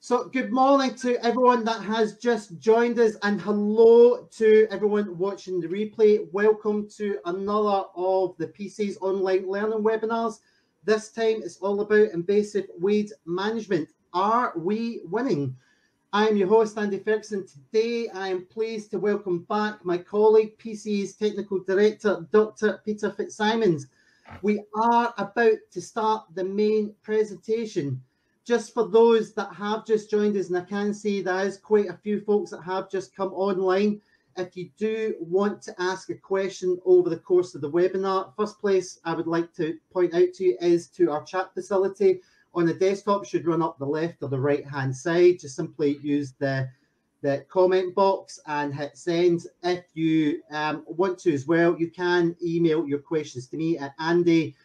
So, good morning to everyone that has just joined us, and hello to everyone watching the replay. Welcome to another of the PCA's online learning webinars. This time it's all about invasive weed management. Are we winning? I'm your host, Andy Ferguson. Today I am pleased to welcome back my colleague, PCA's Technical Director, Dr. Peter Fitzsimons. We are about to start the main presentation just for those that have just joined us, and I can see there is quite a few folks that have just come online. If you do want to ask a question over the course of the webinar, first place I would like to point out to you is to our chat facility on the desktop should run up the left or the right hand side. Just simply use the the comment box and hit send. If you um, want to as well, you can email your questions to me at Andy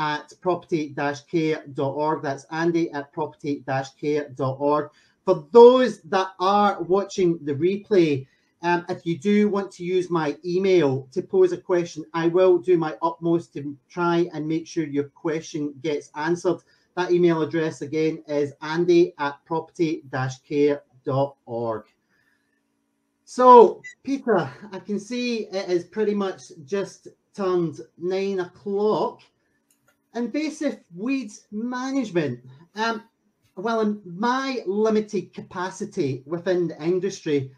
at property-care.org. That's Andy at property-care.org. For those that are watching the replay, um, if you do want to use my email to pose a question, I will do my utmost to try and make sure your question gets answered. That email address again is andy at property-care.org. So, Peter, I can see it is pretty much just turned nine o'clock invasive weeds management. Um, well, in my limited capacity within the industry,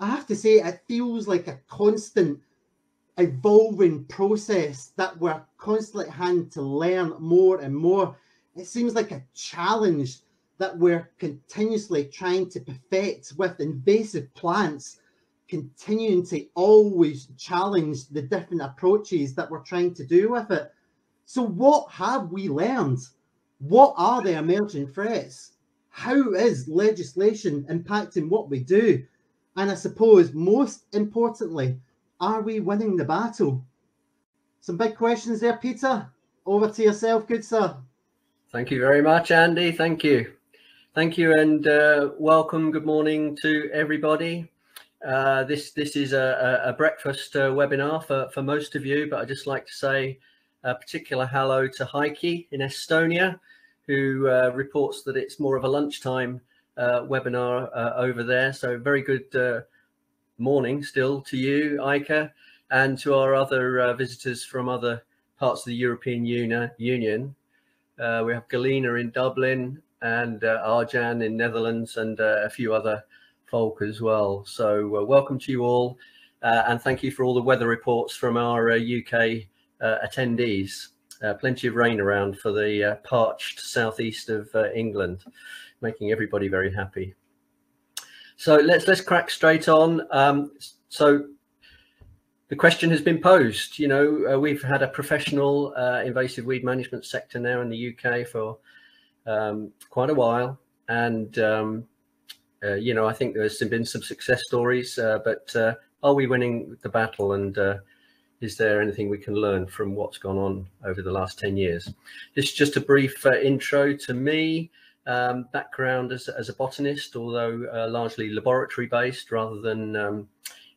I have to say it feels like a constant evolving process that we're constantly having to learn more and more. It seems like a challenge that we're continuously trying to perfect with invasive plants, continuing to always challenge the different approaches that we're trying to do with it. So, what have we learned? What are the emerging threats? How is legislation impacting what we do? And I suppose most importantly, are we winning the battle? Some big questions there, Peter. Over to yourself, good sir. Thank you very much, Andy. Thank you. Thank you and uh, welcome. Good morning to everybody. Uh, this this is a, a breakfast uh, webinar for, for most of you, but I'd just like to say a particular hello to Heikki in Estonia, who uh, reports that it's more of a lunchtime uh, webinar uh, over there. So very good uh, morning still to you, Aika, and to our other uh, visitors from other parts of the European Uni Union. Uh, we have Galina in Dublin and Arjan in Netherlands and a few other folk as well. So welcome to you all. and thank you for all the weather reports from our UK uh, attendees. Uh, plenty of rain around for the uh, parched southeast of England, making everybody very happy. So let's let's crack straight on. Um, so the question has been posed. You know, uh, we've had a professional uh, invasive weed management sector now in the UK for um, quite a while, and um, uh, you know, I think there's been some success stories. but are we winning the battle? And is there anything we can learn from what's gone on over the last 10 years? This is just a brief uh, intro to me. Um, background as, as, a botanist, although uh, largely laboratory based rather than um,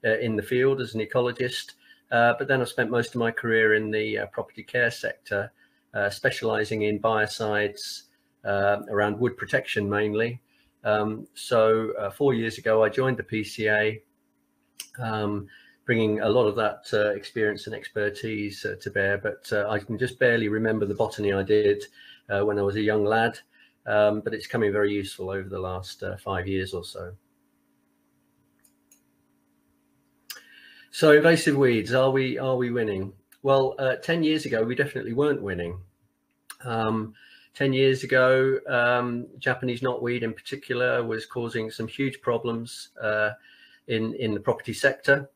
uh, in the field as an ecologist. Uh, but then I spent most of my career in the uh, property care sector, uh, specializing in biocides around wood protection mainly. Um, so four years ago, I joined the PCA. Bringing a lot of that uh, experience and expertise uh, to bear. But uh, I can just barely remember the botany I did uh, when I was a young lad, um, but it's coming very useful over the last uh, five years or so. So invasive weeds, are we are we winning? Well, uh, 10 years ago, we definitely weren't winning. Um, 10 years ago, um, Japanese knotweed in particular was causing some huge problems in, in the property sector.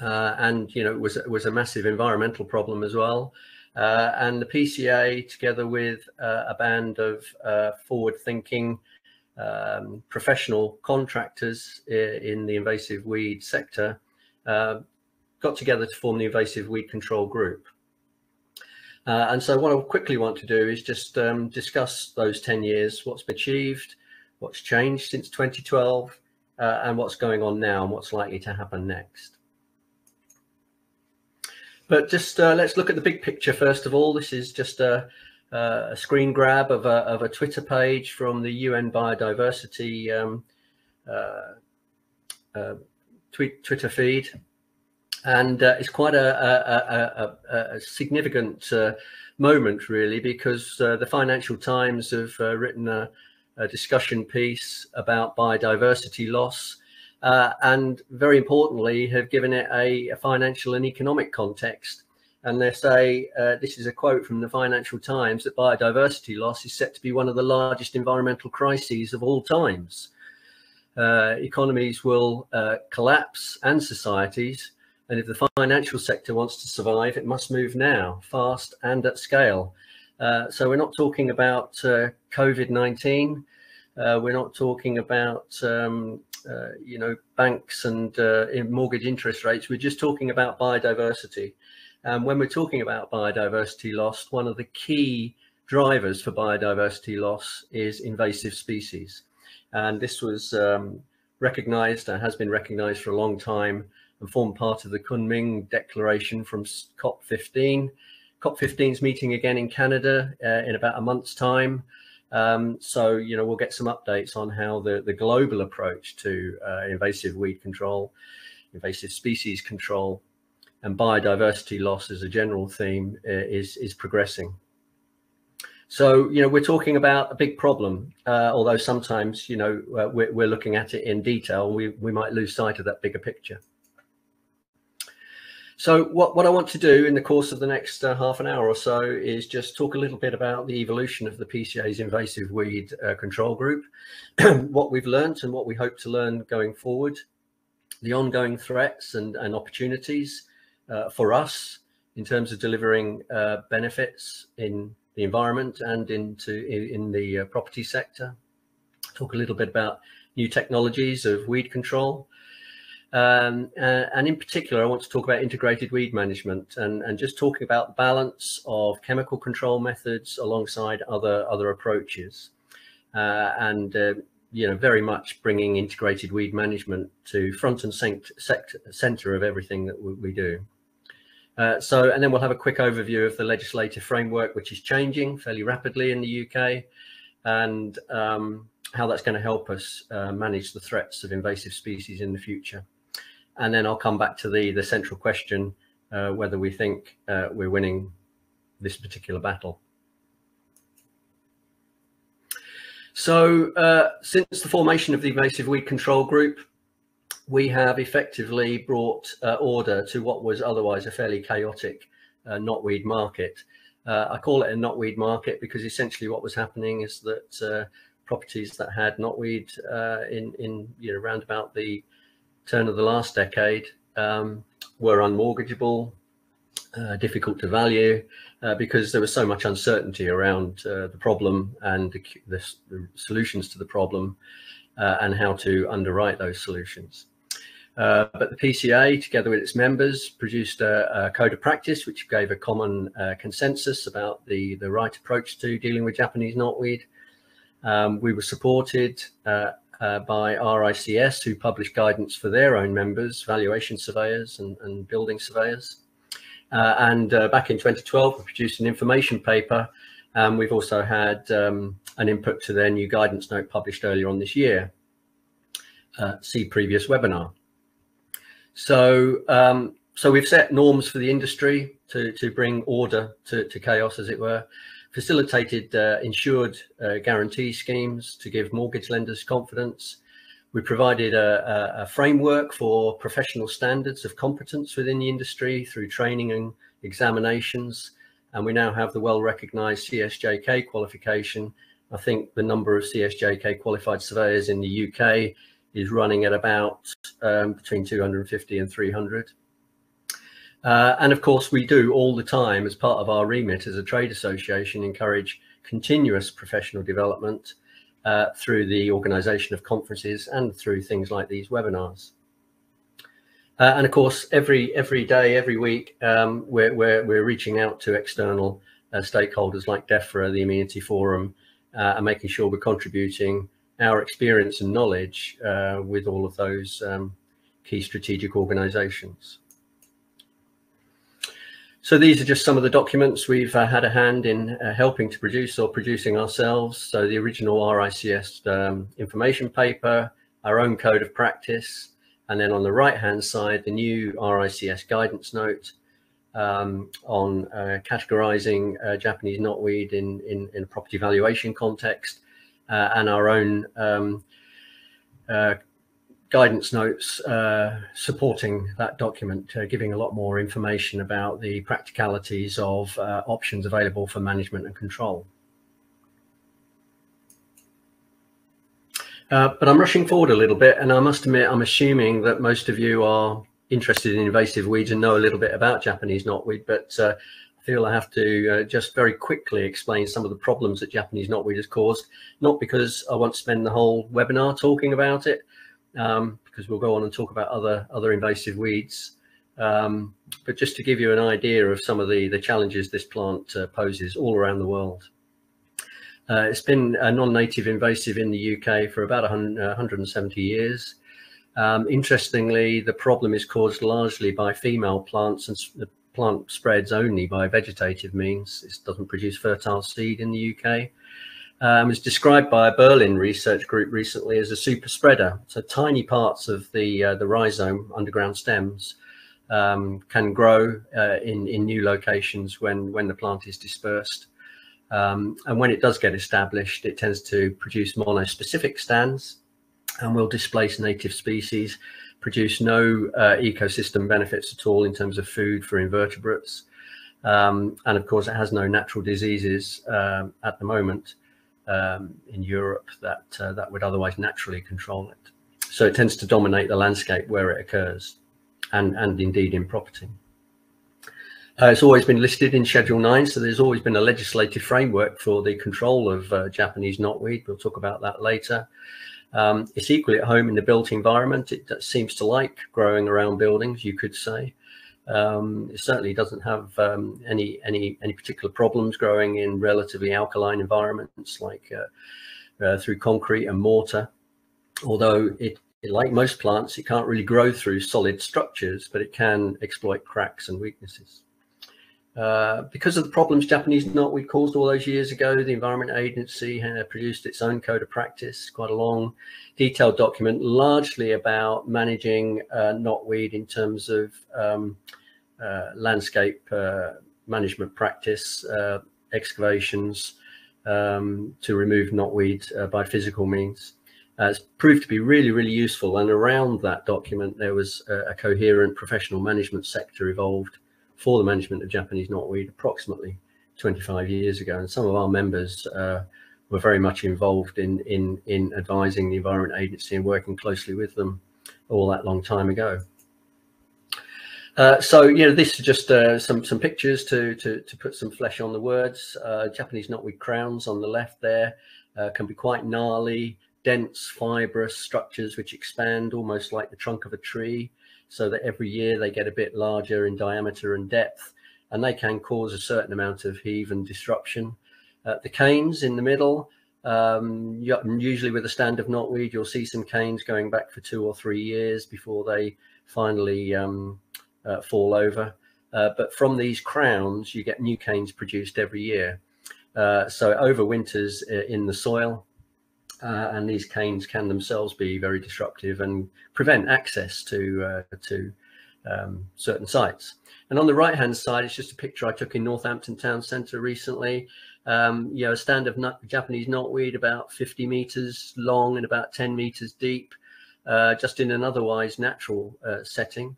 Uh, and you know it was was a massive environmental problem as well. Uh, and the PCA, together with uh, a band of uh, forward-thinking um, professional contractors in the invasive weed sector, uh, got together to form the invasive weed control group. Uh, and so, what I quickly want to do is just um, discuss those 10 years, what's been achieved, what's changed since 2012, and what's going on now, and what's likely to happen next. But just uh, let's look at the big picture first of all. This is just a, a screen grab of a, of a Twitter page from the UN Biodiversity um, uh, uh, tweet, Twitter feed. And uh, it's quite a, a significant uh, moment, really, because uh, the Financial Times have written a, discussion piece about biodiversity loss. And very importantly, have given it a financial and economic context and they say uh, this is a quote from the Financial Times that biodiversity loss is set to be one of the largest environmental crises of all times. Uh, economies will uh, collapse and societies, and if the financial sector wants to survive, it must move now, fast and at scale. Uh, so we're not talking about uh, COVID-19. Uh, we're not talking about um, you know banks and mortgage interest rates. We're just talking about biodiversity. And when we're talking about biodiversity loss, one of the key drivers for biodiversity loss is invasive species. And this was um, recognized and has been recognized for a long time and formed part of the Kunming Declaration from COP15. COP15 is meeting again in Canada uh, in about a month's time. Um, so, you know, we'll get some updates on how the, the global approach to uh, invasive weed control, invasive species control and biodiversity loss as a general theme uh, is is progressing. So you know we're talking about a big problem, uh, although sometimes you know uh, we're, we're looking at it in detail. We we might lose sight of that bigger picture. So what, what I want to do in the course of the next uh, half an hour or so is just talk a little bit about the evolution of the PCA's invasive weed uh, control group, what we've learned and what we hope to learn going forward, the ongoing threats and, and opportunities, uh, for us in terms of delivering uh, benefits in the environment and into in, in the uh, property sector. Talk a little bit about new technologies of weed control. Um, uh, and in particular, I want to talk about integrated weed management and, and just talking about the balance of chemical control methods alongside other other approaches. Uh, and uh, you know, very much bringing integrated weed management to front and center of everything that we, do. Uh, so, and then we'll have a quick overview of the legislative framework, which is changing fairly rapidly in the UK, and um, how that's going to help us uh, manage the threats of invasive species in the future. And then I'll come back to the, the central question, uh, whether we think uh, we're winning this particular battle. So uh, since the formation of the invasive weed control group, we have effectively brought uh, order to what was otherwise a fairly chaotic uh, knotweed market. Uh, I call it a knotweed market because essentially what was happening is that properties that had knotweed in, in you know, around about the turn of the last decade um, were unmortgageable, uh, difficult to value, because there was so much uncertainty around the problem and the, the, the, solutions to the problem and how to underwrite those solutions. Uh, but the PCA, together with its members, produced a, a code of practice which gave a common uh, consensus about the, the right approach to dealing with Japanese knotweed. Um, we were supported uh, uh by RICS, who published guidance for their own members, valuation surveyors and, and building surveyors. Uh, and back in 2012, we produced an information paper. And we've also had um, an input to their new guidance note published earlier on this year. see previous webinar. So, um, so we've set norms for the industry to, to bring order to, to chaos, as it were, facilitated uh, insured uh, guarantee schemes to give mortgage lenders confidence. We provided a, a, a, framework for professional standards of competence within the industry through training and examinations. And we now have the well-recognized CSJK qualification. I think the number of CSJK qualified surveyors in the UK is running at about um, between 250 and 300. Uh, and of course, we do all the time as part of our remit as a trade association encourage continuous professional development uh, through the organization of conferences and through things like these webinars. Uh, and of course, every every day, every week, um, we're, we're, we're reaching out to external uh, stakeholders like DEFRA, the Amenity Forum, uh, and making sure we're contributing our experience and knowledge uh, with all of those um, key strategic organizations. So these are just some of the documents we've uh, had a hand in uh, helping to produce or producing ourselves. So the original RICS um, information paper, our own code of practice, and then on the right hand side, the new RICS guidance note um, on uh, categorizing uh, Japanese knotweed in, in, in, a property valuation context, uh, and our own um, uh, guidance notes uh, supporting that document, uh, giving a lot more information about the practicalities of uh, options available for management and control. Uh, but I'm rushing forward a little bit, and I must admit, I'm assuming that most of you are interested in invasive weeds and know a little bit about Japanese knotweed, but uh, I feel I have to uh, just very quickly explain some of the problems that Japanese knotweed has caused, not because I want to spend the whole webinar talking about it, um, because we'll go on and talk about other other invasive weeds. Um, but just to give you an idea of some of the, the challenges this plant uh, poses all around the world. Uh, it's been a non-native invasive in the UK for about 100, 170 years. Um, interestingly, the problem is caused largely by female plants and the plant spreads only by vegetative means. It doesn't produce fertile seed in the UK um, described by a Berlin research group recently as a super spreader. So tiny parts of the uh, the rhizome, underground stems, um, can grow uh, in in new locations when when the plant is dispersed. Um, and when it does get established, it tends to produce monospecific stands and will displace native species, produce no uh, ecosystem benefits at all in terms of food for invertebrates. Um, and of course, it has no natural diseases um, at the moment um, in Europe that uh, that would otherwise naturally control it. So it tends to dominate the landscape where it occurs, and and indeed in property. Uh, it's always been listed in Schedule 9, so there's always been a legislative framework for the control of uh, Japanese knotweed. We'll talk about that later. Um, it's equally at home in the built environment. It seems to like growing around buildings, you could say. Um, it certainly doesn't have um, any any any particular problems growing in relatively alkaline environments like uh, uh, through concrete and mortar. Although it, like most plants, it can't really grow through solid structures, but it can exploit cracks and weaknesses. Uh, because of the problems Japanese knotweed caused all those years ago, the Environment Agency produced its own code of practice, quite a long, detailed document, largely about managing uh, knotweed in terms of um, uh, landscape uh, management practice, uh, excavations um, to remove knotweed by physical means. it's proved to be really, really useful. And around that document, there was a, a coherent professional management sector evolved for the management of Japanese knotweed approximately 25 years ago. And some of our members uh, were very much involved in, in, in advising the Environment Agency and working closely with them all that long time ago. Uh, so, you know, this is just uh, some some pictures to, to, to put some flesh on the words. Uh, Japanese knotweed crowns on the left there uh, can be quite gnarly, dense, fibrous structures which expand almost like the trunk of a tree so that every year they get a bit larger in diameter and depth, and they can cause a certain amount of heave and disruption. Uh, the canes in the middle, um, usually with a stand of knotweed, you'll see some canes going back for two or three years before they finally um, uh, fall over. Uh, but from these crowns, you get new canes produced every year. Uh, so it overwinters uh, in the soil uh, and these canes can themselves be very disruptive and prevent access to uh, to um, certain sites. And on the right hand side, it's just a picture I took in Northampton Town Centre recently. Um, you know, a stand of Japanese knotweed about 50 meters long and about 10 meters deep, uh, just in an otherwise natural uh, setting.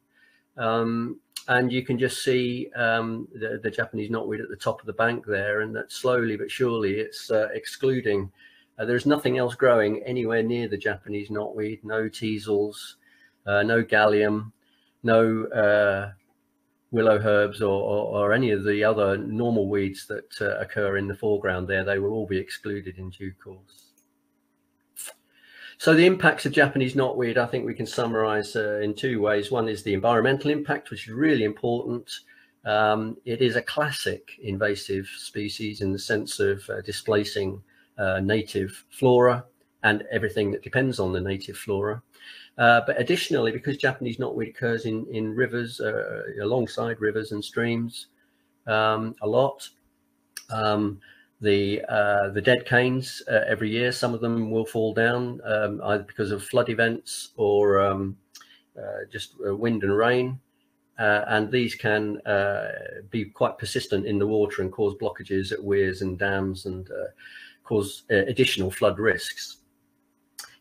Um, and you can just see um, the, the, Japanese knotweed at the top of the bank there, and that slowly but surely it's uh, excluding uh, there's nothing else growing anywhere near the Japanese knotweed, no teasels, uh, no galium, no uh, willow herbs or, or, or, any of the other normal weeds that uh, occur in the foreground there. They will all be excluded in due course. So the impacts of Japanese knotweed, I think we can summarize uh, in two ways. One is the environmental impact, which is really important. Um, it is a classic invasive species in the sense of uh, displacing uh, native flora and everything that depends on the native flora. Uh, but additionally, because Japanese knotweed occurs in, in rivers, uh, alongside rivers and streams, um, a lot. Um, the uh, the dead canes uh, every year, some of them will fall down um, either because of flood events or um, uh, just wind and rain. And these can be quite persistent in the water and cause blockages at weirs and dams and cause additional flood risks.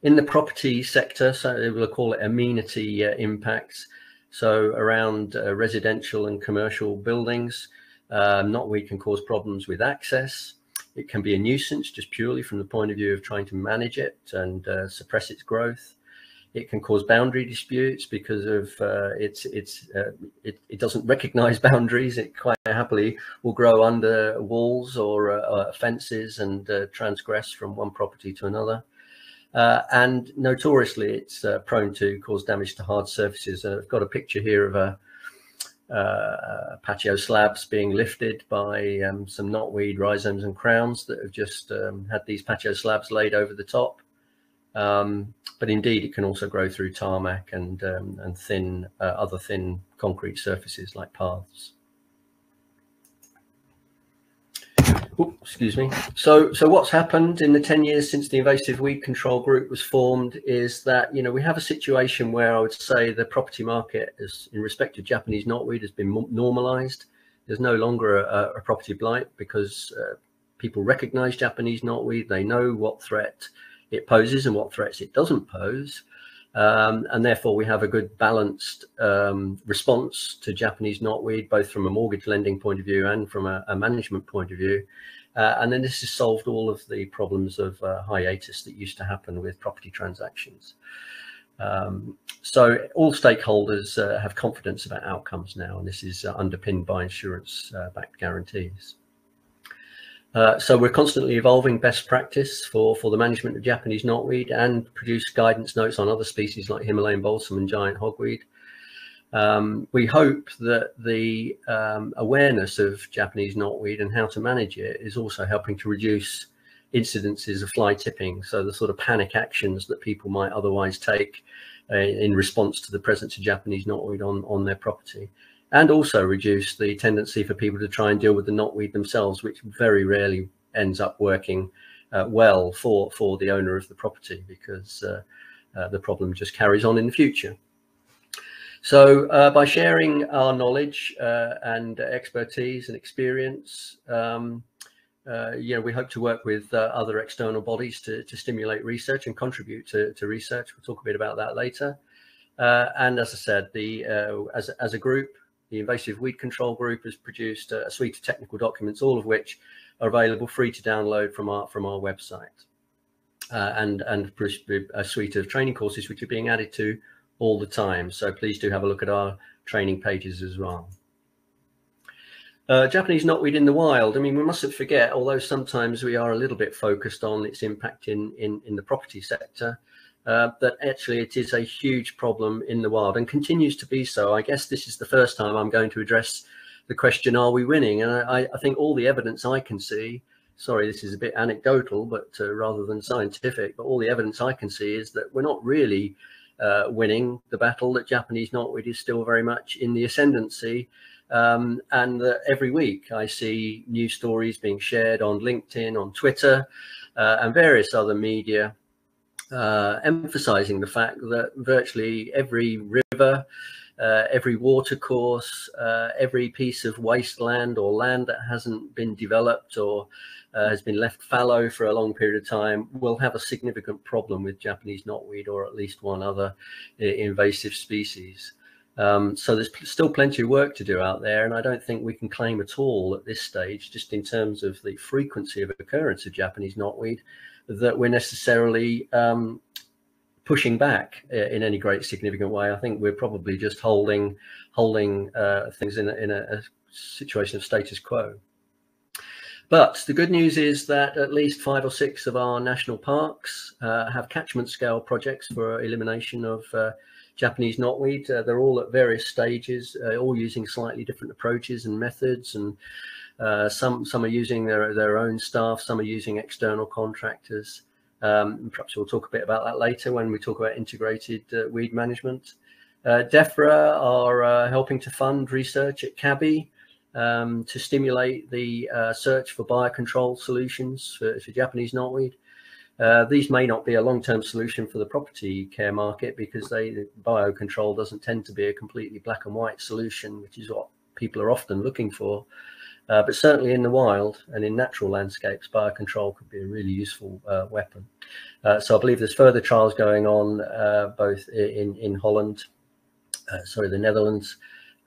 In the property sector, so we'll call it amenity impacts, so around residential and commercial buildings, um, knotweed can cause problems with access. It can be a nuisance just purely from the point of view of trying to manage it and uh, suppress its growth. It can cause boundary disputes because of uh, it's it's uh, it, it doesn't recognize boundaries. It quite happily will grow under walls or uh, uh, fences and uh, transgress from one property to another. and notoriously, it's prone to cause damage to hard surfaces. I've got a picture here of a uh, patio slabs being lifted by um, some knotweed rhizomes and crowns that have just um, had these patio slabs laid over the top. Um, but indeed, it can also grow through tarmac and um, and thin uh, other thin concrete surfaces like paths. Ooh, excuse me. So, so what's happened in the 10 years since the invasive weed control group was formed is that, you know, we have a situation where I would say the property market is in respect to Japanese knotweed has been normalized. There's no longer a, a property blight because uh, people recognize Japanese knotweed. They know what threat it poses and what threats it doesn't pose. Um, and therefore we have a good balanced um, response to Japanese knotweed, both from a mortgage lending point of view and from a, a management point of view. Uh, and then this has solved all of the problems of uh, hiatus that used to happen with property transactions. Um, so all stakeholders uh, have confidence about outcomes now, and this is uh, underpinned by insurance-backed uh, guarantees. Uh, so we're constantly evolving best practice for, for the management of Japanese knotweed and produce guidance notes on other species like Himalayan balsam and giant hogweed. Um, we hope that the um, awareness of Japanese knotweed and how to manage it is also helping to reduce incidences of fly tipping. So the sort of panic actions that people might otherwise take uh, in response to the presence of Japanese knotweed on, on their property and also reduce the tendency for people to try and deal with the knotweed themselves, which very rarely ends up working uh, well for, for the owner of the property because uh, uh, the problem just carries on in the future. So uh, by sharing our knowledge uh, and expertise and experience, um, uh, you know, we hope to work with other external bodies to, to stimulate research and contribute to, to research. We'll talk a bit about that later. and as I said, the as, as a group, the Invasive Weed Control Group has produced a, suite of technical documents, all of which are available free to download from our from our website, uh, and and a suite of training courses which are being added to all the time. So please do have a look at our training pages as well. Uh, Japanese knotweed in the wild. I mean, we mustn't forget, although sometimes we are a little bit focused on its impact in in, in the property sector uh, that actually it is a huge problem in the wild and continues to be so. I guess this is the first time I'm going to address the question, are we winning? And I, I think all the evidence I can see, sorry, this is a bit anecdotal, but uh, rather than scientific, but all the evidence I can see is that we're not really uh, winning the battle, that Japanese knotweed is still very much in the ascendancy. Um, and every week I see new stories being shared on LinkedIn, on Twitter, uh, and various other media uh, emphasizing the fact that virtually every river, uh, every watercourse, uh, every piece of wasteland or land that hasn't been developed or uh, has been left fallow for a long period of time will have a significant problem with Japanese knotweed or at least one other uh, invasive species. Um, so there's still plenty of work to do out there, and I don't think we can claim at all at this stage, just in terms of the frequency of occurrence of Japanese knotweed, that we're necessarily um, pushing back in any great significant way. I think we're probably just holding holding uh, things in a, in a situation of status quo. But the good news is that at least five or six of our national parks uh, have catchment scale projects for elimination of uh, Japanese knotweed. Uh, they're all at various stages, uh, all using slightly different approaches and methods and uh, some some are using their their own staff, some are using external contractors. Um, perhaps we'll talk a bit about that later when we talk about integrated uh, weed management. Uh, DEFRA are uh, helping to fund research at CABI um, to stimulate the uh, search for biocontrol solutions for, for Japanese knotweed. Uh, these may not be a long-term solution for the property care market because they biocontrol doesn't tend to be a completely black and white solution, which is what people are often looking for. Uh, but certainly in the wild and in natural landscapes, biocontrol could be a really useful uh, weapon. Uh, so I believe there's further trials going on uh, both in, in Holland, uh, sorry, the Netherlands,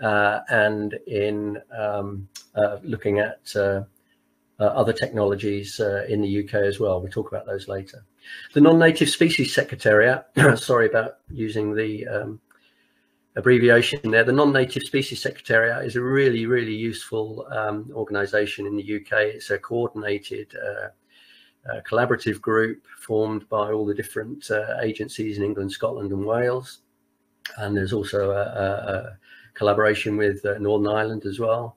and in um, looking at uh, other technologies uh, in the UK as well. We'll talk about those later. The Non-Native Species Secretariat, sorry about using the um, abbreviation there. The Non-Native Species Secretariat is a really, really useful um, organisation in the UK. It's a coordinated uh, uh, collaborative group formed by all the different uh, agencies in England, Scotland and Wales. And there's also a, a, a collaboration with uh, Northern Ireland as well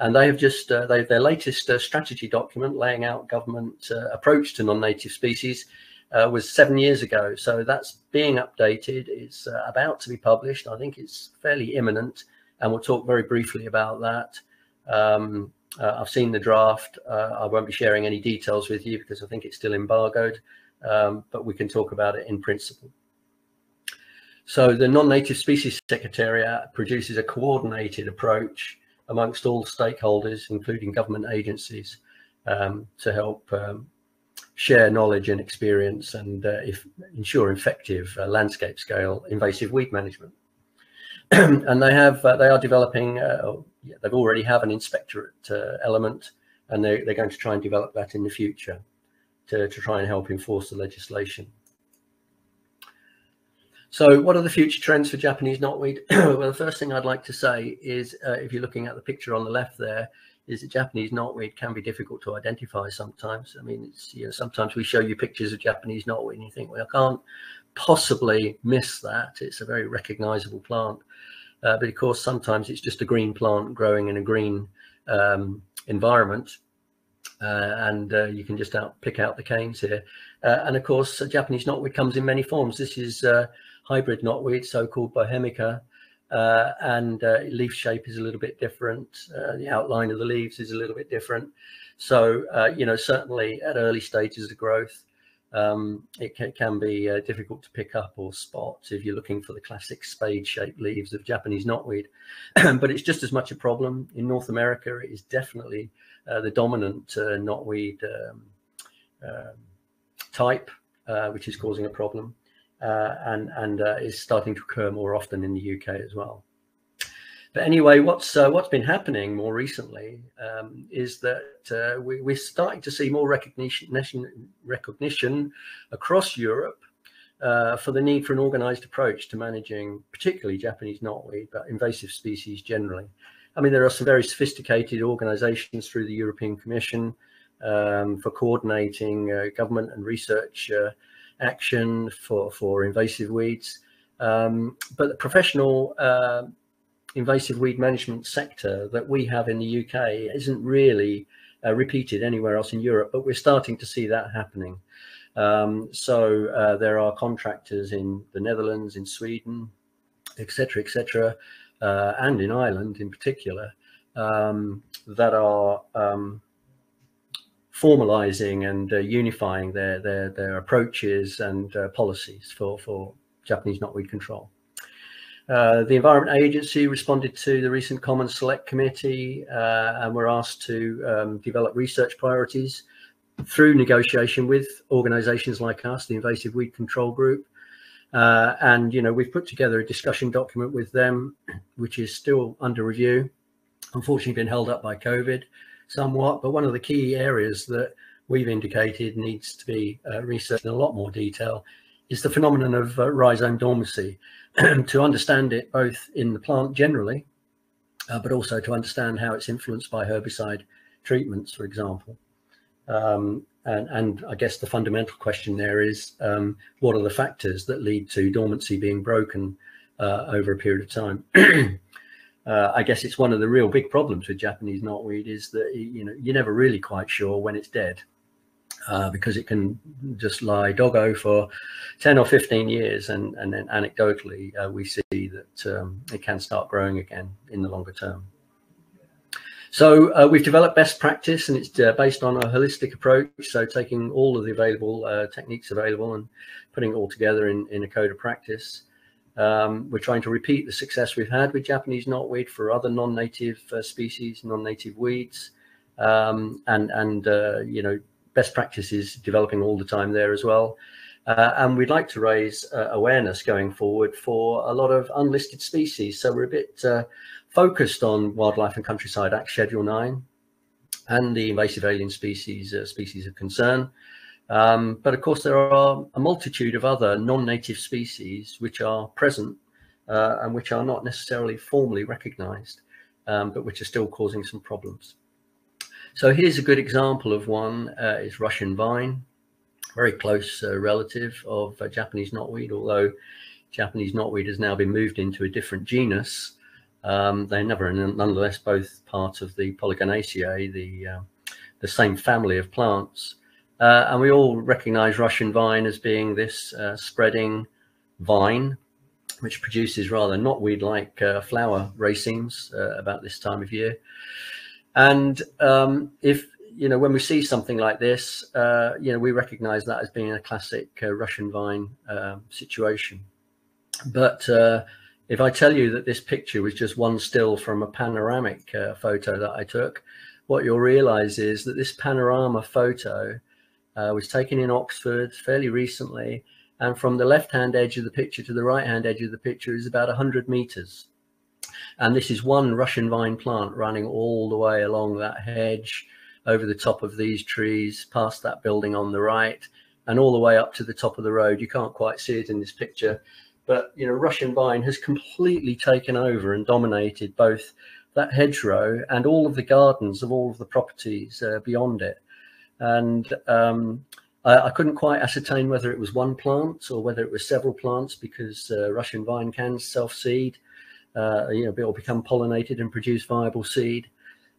and they have just uh, they, their latest uh, strategy document laying out government approach to non-native species uh, was seven years ago. So that's being updated. It's uh, about to be published. I think it's fairly imminent and we'll talk very briefly about that. Um, uh, i've seen the draft. I won't be sharing any details with you because i think it's still embargoed um, but we can talk about it in principle. So the non-native species secretariat produces a coordinated approach amongst all stakeholders, including government agencies, um, to help um, share knowledge and experience and uh, if, ensure effective uh, landscape scale invasive weed management. and they have uh, they are developing uh, yeah, they've already have an inspectorate uh, element and they, they're going to try and develop that in the future to, to try and help enforce the legislation. So what are the future trends for Japanese knotweed? well, the first thing I'd like to say is uh, if you're looking at the picture on the left there, is that Japanese knotweed can be difficult to identify sometimes. I mean, it's, you know, sometimes we show you pictures of Japanese knotweed and you think, well, I can't possibly miss that. It's a very recognizable plant. Uh, but of course, sometimes it's just a green plant growing in a green um, environment. Uh, and uh, you can just out pick out the canes here. Uh, and of course, Japanese knotweed comes in many forms. This is uh, hybrid knotweed, so-called Bohemica, uh, and uh, leaf shape is a little bit different. Uh, the outline of the leaves is a little bit different. So, uh, you know, certainly at early stages of growth, um, it can, can be uh, difficult to pick up or spot if you're looking for the classic spade-shaped leaves of Japanese knotweed. but it's just as much a problem in North America. It is definitely uh, the dominant knotweed um, um type, which is causing a problem uh, and and uh, is starting to occur more often in the UK as well. But anyway, what's uh, what's been happening more recently um, is that uh, we, we're starting to see more recognition recognition across Europe uh, for the need for an organised approach to managing, particularly Japanese knotweed, but invasive species generally. I mean, there are some very sophisticated organisations through the European Commission um, for coordinating uh, government and research action for, for invasive weeds. Um, but the professional uh, invasive weed management sector that we have in the UK isn't really uh, repeated anywhere else in Europe, but we're starting to see that happening. Um, so uh, there are contractors in the Netherlands, in Sweden, etc., etc., uh, and in Ireland in particular, um, that are um, formalizing and uh, unifying their, their, their approaches and uh, policies for, for Japanese knotweed control. Uh, the Environment Agency responded to the recent Common Select Committee uh, and were asked to um, develop research priorities through negotiation with organizations like us, the Invasive Weed Control Group. Uh, and, you know, we've put together a discussion document with them, which is still under review, unfortunately been held up by COVID somewhat, but one of the key areas that we've indicated needs to be uh, researched in a lot more detail is the phenomenon of uh, rhizome dormancy. to understand it both in the plant generally, uh, but also to understand how it's influenced by herbicide treatments, for example. Um, and, and, I guess the fundamental question there is, um, what are the factors that lead to dormancy being broken uh, over a period of time? uh, I guess it's one of the real big problems with Japanese knotweed is that you know you're never really quite sure when it's dead uh, because it can just lie doggo for 10 or 15 years and and then anecdotally uh, we see that um, it can start growing again in the longer term. So uh, we've developed best practice and it's uh, based on a holistic approach. So taking all of the available uh, techniques available and putting it all together in, in a code of practice. Um, we're trying to repeat the success we've had with Japanese knotweed for other non-native uh, species, non-native weeds, um, and and uh, you know best practices developing all the time there as well. Uh, and we'd like to raise uh, awareness going forward for a lot of unlisted species. So we're a bit uh, focused on Wildlife and Countryside Act Schedule 9 and the invasive alien species uh, species of concern. Um, but of course, there are a multitude of other non-native species which are present uh, and which are not necessarily formally recognized, um, but which are still causing some problems. So here's a good example of one uh, is Russian vine, very close uh, relative of uh, Japanese knotweed, although Japanese knotweed has now been moved into a different genus. Um, they're never nonetheless both part of the Polygonaceae, the, uh, the same family of plants. Uh, and we all recognize Russian vine as being this uh, spreading vine, which produces rather knotweed-like uh, flower racemes uh, about this time of year. And um, if, you know, when we see something like this, uh, you know, we recognize that as being a classic uh, Russian vine um, situation. But if I tell you that this picture was just one still from a panoramic photo that I took, what you'll realize is that this panorama photo uh, was taken in Oxford fairly recently. And from the left-hand edge of the picture to the right-hand edge of the picture is about 100 meters. And this is one Russian vine plant running all the way along that hedge, over the top of these trees, past that building on the right, and all the way up to the top of the road. You can't quite see it in this picture, but you know, Russian vine has completely taken over and dominated both that hedgerow and all of the gardens of all of the properties uh, beyond it and um, I, I, couldn't quite ascertain whether it was one plant or whether it was several plants because uh, Russian vine can self-seed, uh, you know, or become pollinated and produce viable seed.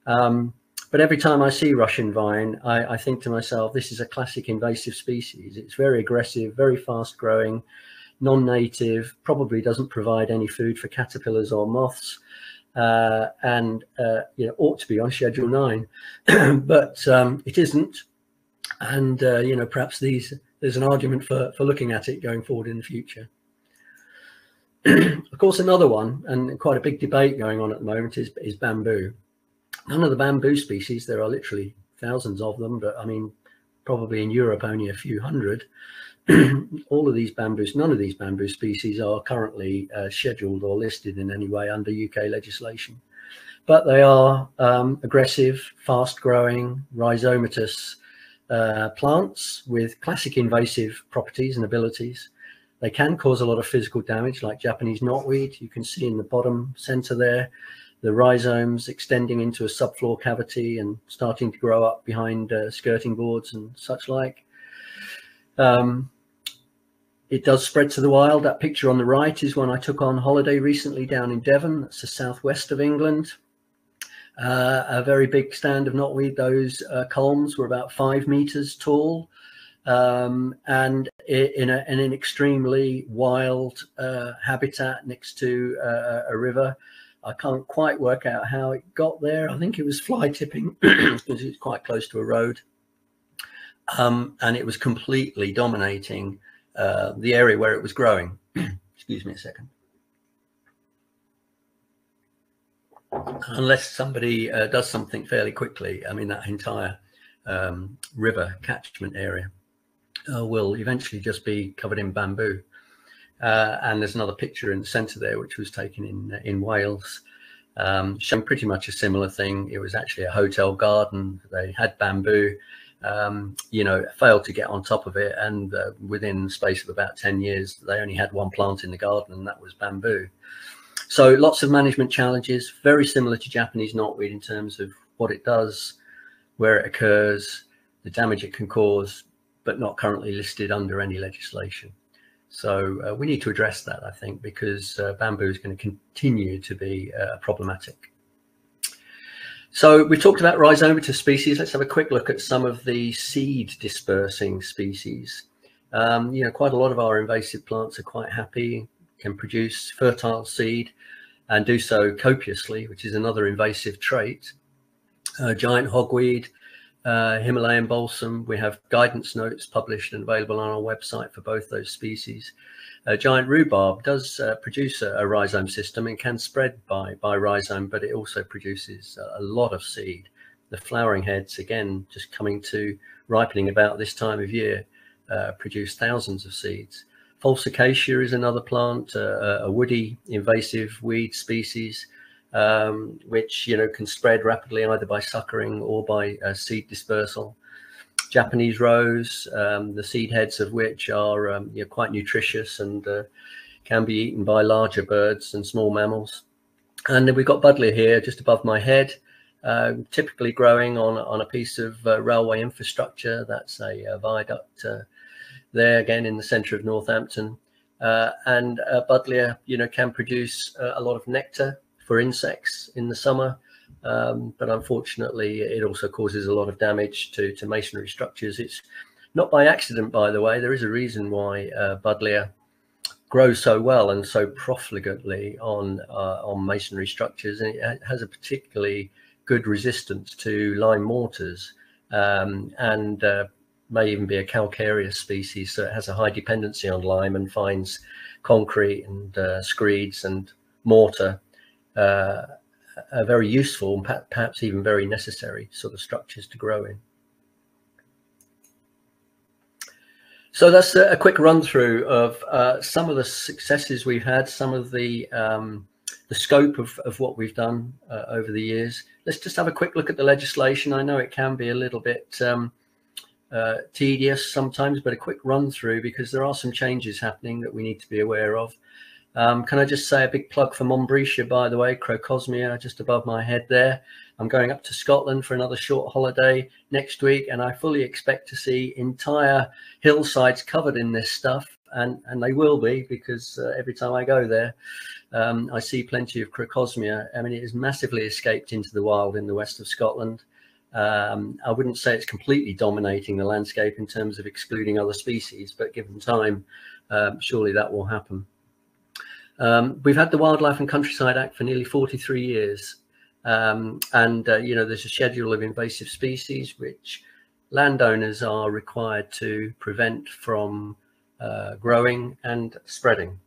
Um, but every time I see Russian vine, I, I, think to myself, this is a classic invasive species. It's very aggressive, very fast growing, non-native, probably doesn't provide any food for caterpillars or moths uh, and uh, you know ought to be on Schedule Nine, but um, it isn't. And uh, you know perhaps these there's an argument for for looking at it going forward in the future. of course, another one and quite a big debate going on at the moment is is bamboo. None of the bamboo species, there are literally thousands of them, but I mean, probably in Europe only a few hundred. all of these bamboos, none of these bamboo species are currently uh, scheduled or listed in any way under UK legislation, but they are um, aggressive, fast growing, rhizomatous uh, plants with classic invasive properties and abilities. They can cause a lot of physical damage like Japanese knotweed. You can see in the bottom center there, the rhizomes extending into a subfloor cavity and starting to grow up behind uh, skirting boards and such like. Um, it does spread to the wild. That picture on the right is one I took on holiday recently down in Devon. That's the southwest of England. Uh, a very big stand of knotweed. Those uh, culms were about five meters tall um, and in, a, in, an extremely wild uh, habitat next to uh, a river. I can't quite work out how it got there. I think it was fly tipping because it's quite close to a road. Um, and it was completely dominating uh, the area where it was growing. Excuse me a second. Unless somebody uh, does something fairly quickly, I mean, that entire um, river catchment area uh, will eventually just be covered in bamboo. Uh, and there's another picture in the center there, which was taken in uh, in Wales, um, showing pretty much a similar thing. It was actually a hotel garden. They had bamboo um, you know, failed to get on top of it. And uh, within the space of about 10 years, they only had one plant in the garden, and that was bamboo. So lots of management challenges, very similar to Japanese knotweed in terms of what it does, where it occurs, the damage it can cause, but not currently listed under any legislation. So uh, we need to address that, I think, because uh, bamboo is going to continue to be uh, problematic. So we talked about rhizomatous species. Let's have a quick look at some of the seed dispersing species. Um, you know, quite a lot of our invasive plants are quite happy, can produce fertile seed and do so copiously, which is another invasive trait. uh, giant hogweed, uh, Himalayan balsam. We have guidance notes published and available on our website for both those species. Uh, giant rhubarb does uh, produce a, a, rhizome system and can spread by, by rhizome, but it also produces a, a lot of seed. The flowering heads, again, just coming to ripening about this time of year, uh, produce thousands of seeds. False acacia is another plant, uh, a woody invasive weed species um, which you know can spread rapidly either by suckering or by uh, seed dispersal. Japanese rose, um, the seed heads of which are um, you know, quite nutritious and uh, can be eaten by larger birds and small mammals. And then we've got buddleia here just above my head, uh, typically growing on, on a piece of uh, railway infrastructure. That's a, a viaduct uh, there again in the centre of Northampton. Uh, and uh, buddleia, you know, can produce a lot of nectar for insects in the summer. Um, but unfortunately, it also causes a lot of damage to, to masonry structures. It's not by accident, by the way. There is a reason why uh, Buddleia grows so well and so profligately on uh, on masonry structures, and it has a particularly good resistance to lime mortars, um, and uh, may even be a calcareous species. So it has a high dependency on lime and finds concrete and uh, screeds and mortar uh, are very useful and perhaps even very necessary sort of structures to grow in. So that's a, quick run through of uh, some of the successes we've had, some of the um, the scope of, of what we've done uh, over the years. Let's just have a quick look at the legislation. I know it can be a little bit um, uh, tedious sometimes, but a quick run through because there are some changes happening that we need to be aware of. Um, can I just say a big plug for Montbretia, by the way, Crocosmia, just above my head there. I'm going up to Scotland for another short holiday next week, and I fully expect to see entire hillsides covered in this stuff. And, and they will be because uh, every time I go there, um, I see plenty of Crocosmia. I mean, it has massively escaped into the wild in the west of Scotland. Um, I wouldn't say it's completely dominating the landscape in terms of excluding other species, but given time, um, surely that will happen. Um, we've had the Wildlife and Countryside Act for nearly 43 years. Um, and, uh, you know, there's a schedule of invasive species which landowners are required to prevent from uh, growing and spreading.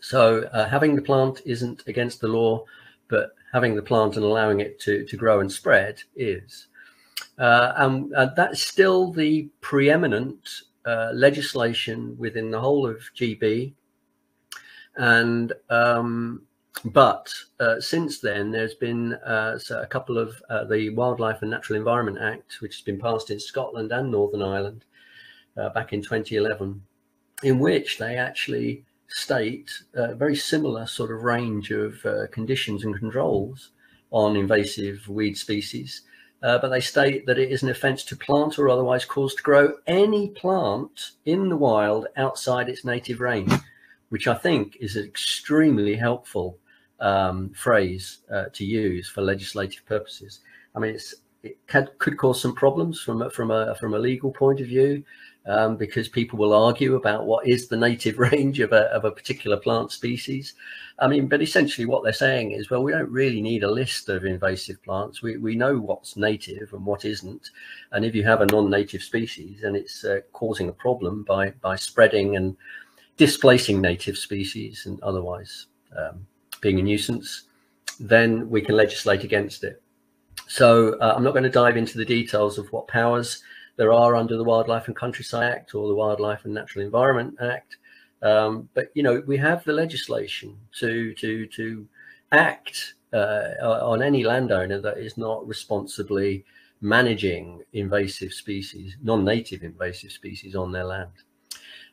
So uh, having the plant isn't against the law, but having the plant and allowing it to, to grow and spread is. Uh, and that's still the preeminent uh, legislation within the whole of GB and um, but uh, since then, there's been uh, a couple of uh, the Wildlife and Natural Environment Act, which has been passed in Scotland and Northern Ireland uh, back in 2011, in which they actually state a very similar sort of range of uh, conditions and controls on invasive weed species. Uh, but they state that it is an offence to plant or otherwise cause to grow any plant in the wild outside its native range which I think is an extremely helpful um, phrase uh, to use for legislative purposes. I mean, it can, could cause some problems from a, from a from a legal point of view, um, because people will argue about what is the native range of a of a particular plant species. I mean, but essentially what they're saying is, well, we don't really need a list of invasive plants. We we know what's native and what isn't, and if you have a non-native species and it's uh, causing a problem by by spreading and displacing native species and otherwise um, being a nuisance, then we can legislate against it. So uh, I'm not going to dive into the details of what powers there are under the Wildlife and Countryside Act or the Wildlife and Natural Environment Act. Um, but you know we have the legislation to to to act uh, on any landowner that is not responsibly managing invasive species, non-native invasive species on their land.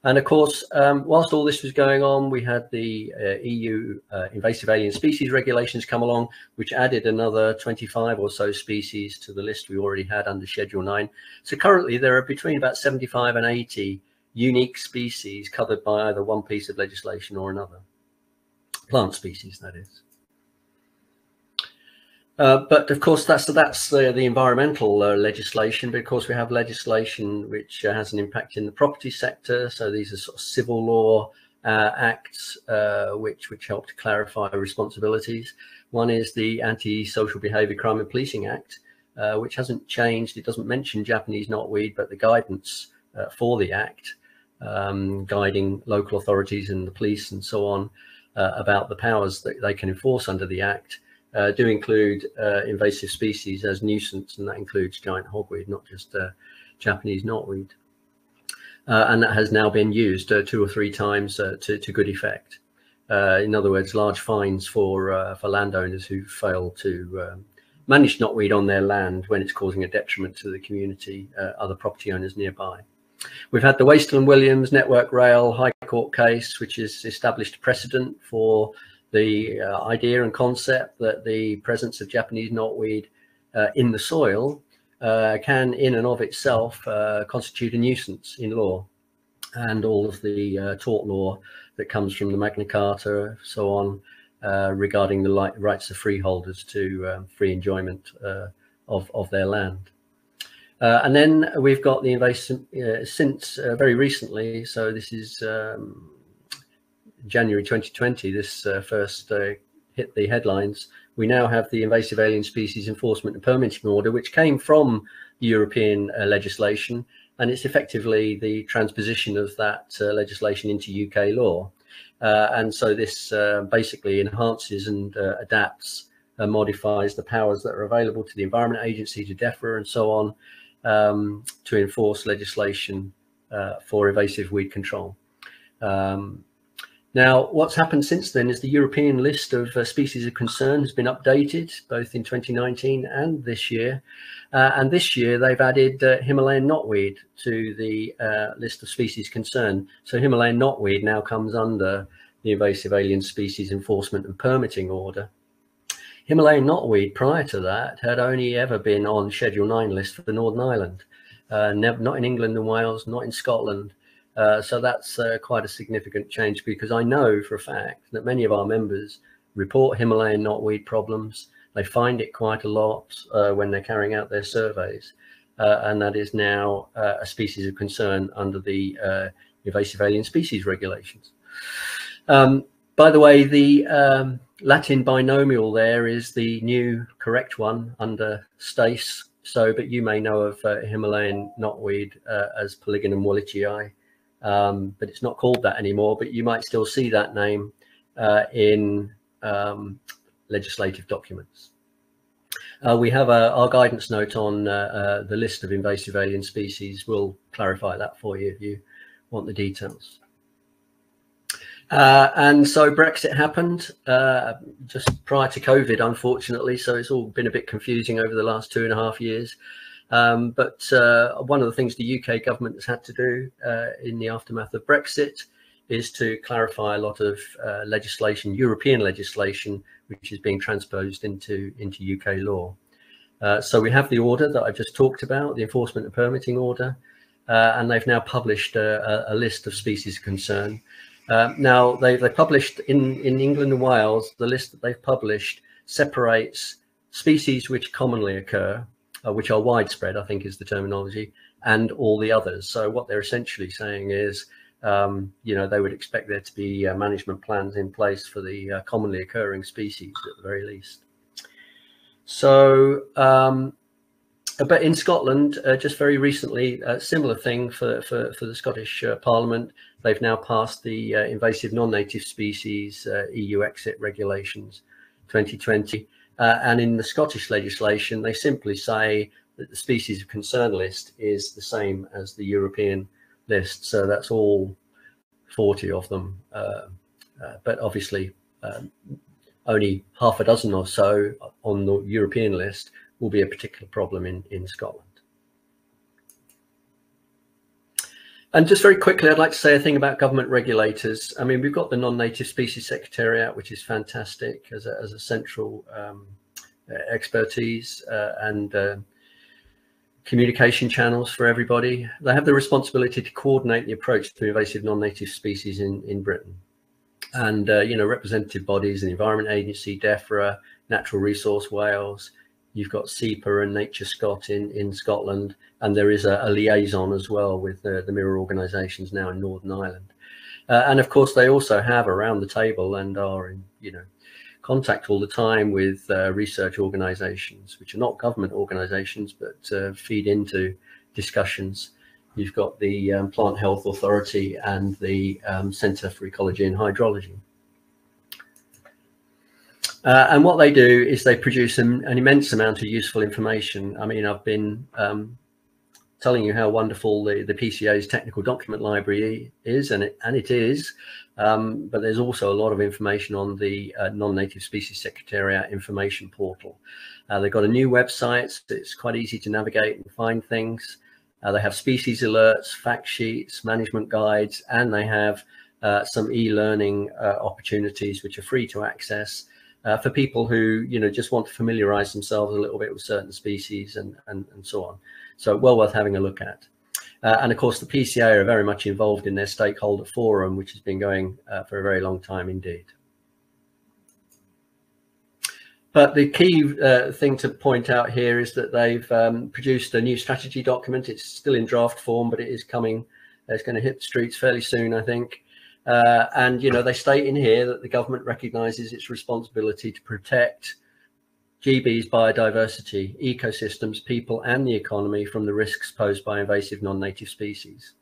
And of course, um, whilst all this was going on, we had the uh, EU uh, invasive alien species regulations come along, which added another 25 or so species to the list we already had under Schedule 9. So currently there are between about 75 and 80 unique species covered by either one piece of legislation or another. Plant species, that is. Uh, but of course, that's that's the, the environmental uh, legislation. But of course, we have legislation which uh, has an impact in the property sector. So these are sort of civil law uh, acts which which help to clarify responsibilities. One is the Anti-Social Behaviour Crime and Policing Act, which hasn't changed. It doesn't mention Japanese knotweed, but the guidance for the Act, um, guiding local authorities and the police and so on about the powers that they can enforce under the Act, uh, do include uh, invasive species as nuisance, and that includes giant hogweed, not just Japanese knotweed. and that has now been used two or three times to, to good effect. in other words, large fines for for landowners who fail to um, manage knotweed on their land when it's causing a detriment to the community, uh, other property owners nearby. We've had the Wasteland Williams Network Rail High Court case, which has established precedent for the uh, idea and concept that the presence of Japanese knotweed uh, in the soil uh, can, in and of itself, uh, constitute a nuisance in law. And all of the uh, tort law that comes from the Magna Carta, so on, uh, regarding the rights of freeholders to um, free enjoyment of, of their land. And then we've got the invasive since very recently. So this is um, January 2020. This uh, first hit the headlines. We now have the invasive alien species enforcement and permitting order, which came from European legislation, and it's effectively the transposition of that legislation into UK law. Uh, and so this uh, basically enhances and uh, adapts and modifies the powers that are available to the Environment Agency, to DEFRA and so on, um, to enforce legislation for invasive weed control. Um, now, what's happened since then is the European list of uh, species of concern has been updated both in 2019 and this year. Uh, and this year they've added uh, Himalayan knotweed to the uh, list of species concern. So Himalayan knotweed now comes under the invasive alien species enforcement and permitting order. Himalayan knotweed prior to that had only ever been on Schedule 9 list for the Northern Ireland, uh, not in England and Wales, not in Scotland, uh, so that's uh, quite a significant change because I know for a fact that many of our members report Himalayan knotweed problems. They find it quite a lot uh, when they're carrying out their surveys. Uh, and that is now uh, a species of concern under the invasive alien species regulations. Um, by the way, the um, Latin binomial there is the new correct one under STACE. So, but you may know of Himalayan knotweed as Polygonum wallichii um, but it's not called that anymore. But you might still see that name uh, in um, legislative documents. Uh, we have a, our guidance note on uh, uh the list of invasive alien species. We'll clarify that for you if you want the details. Uh, and so Brexit happened uh, just prior to COVID, unfortunately. So it's all been a bit confusing over the last two and a half years. Um, but uh, one of the things the UK government has had to do uh, in the aftermath of Brexit is to clarify a lot of uh, legislation, European legislation, which is being transposed into, into UK law. So we have the order that I've just talked about, the enforcement and permitting order, uh, and they've now published a, a, list of species of concern. Uh, now, they, they published in, in England and Wales, the list that they've published separates species which commonly occur, uh, which are widespread, I think is the terminology, and all the others. So what they're essentially saying is, um, you know, they would expect there to be uh, management plans in place for the uh, commonly occurring species at the very least. So, um, but in Scotland, uh, just very recently, a similar thing for, for, for the Scottish uh, Parliament. They've now passed the uh, invasive non-native species EU exit regulations 2020. Uh, and in the Scottish legislation, they simply say that the species of concern list is the same as the European list. So that's all 40 of them. Uh, uh, but obviously, um, only half a dozen or so on the European list will be a particular problem in, in Scotland. And just very quickly, I'd like to say a thing about government regulators. I mean, we've got the Non-Native Species Secretariat, which is fantastic as a, as a central um, uh, expertise uh, and uh, communication channels for everybody. They have the responsibility to coordinate the approach to invasive non-native species in, in Britain. And, uh, you know, representative bodies, the Environment Agency, DEFRA, Natural Resource Wales, you've got SEPA and Nature Scot in, in Scotland, and there is a, a liaison as well with uh, the mirror organisations now in Northern Ireland. Uh, and of course, they also have around the table and are in, you know, contact all the time with uh, research organizations, which are not government organizations, but uh, feed into discussions. You've got the um, Plant Health Authority and the um, Centre for Ecology and Hydrology. Uh, and what they do is they produce an, an, immense amount of useful information. I mean, I've been um, telling you how wonderful the, the PCA's technical document library is, and it, and it is. Um, but there's also a lot of information on the uh, Non-Native Species Secretariat information portal. Uh, they've got a new website. It's quite easy to navigate and find things. Uh, they have species alerts, fact sheets, management guides, and they have uh, some e-learning uh, opportunities which are free to access uh, for people who you know just want to familiarize themselves a little bit with certain species and and, and so on. So well worth having a look at. Uh, and of course, the PCA are very much involved in their stakeholder forum, which has been going uh, for a very long time indeed. But the key uh, thing to point out here is that they've um, produced a new strategy document. It's still in draft form, but it is coming. It's going to hit the streets fairly soon, I think. Uh, and, you know, they state in here that the government recognises its responsibility to protect GB's biodiversity, ecosystems, people and the economy from the risks posed by invasive non-native species.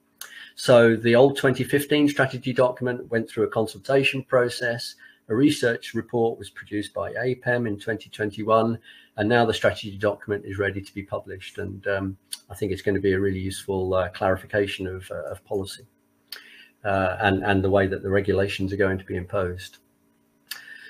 So the old 2015 strategy document went through a consultation process. A research report was produced by APEM in 2021, and now the strategy document is ready to be published. And um, I think it's going to be a really useful uh, clarification of, uh, of policy uh, and, and the way that the regulations are going to be imposed.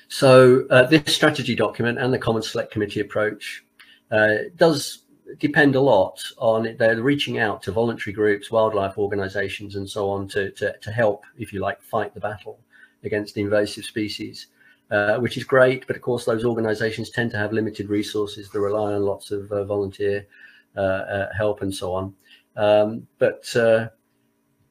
So uh, this strategy document and the Common Select Committee approach uh, does depend a lot on it. They're reaching out to voluntary groups, wildlife organizations, and so on to, to, to help, if you like, fight the battle against invasive species, uh, which is great. But of course, those organizations tend to have limited resources. They rely on lots of uh, volunteer uh, uh, help and so on. Um, but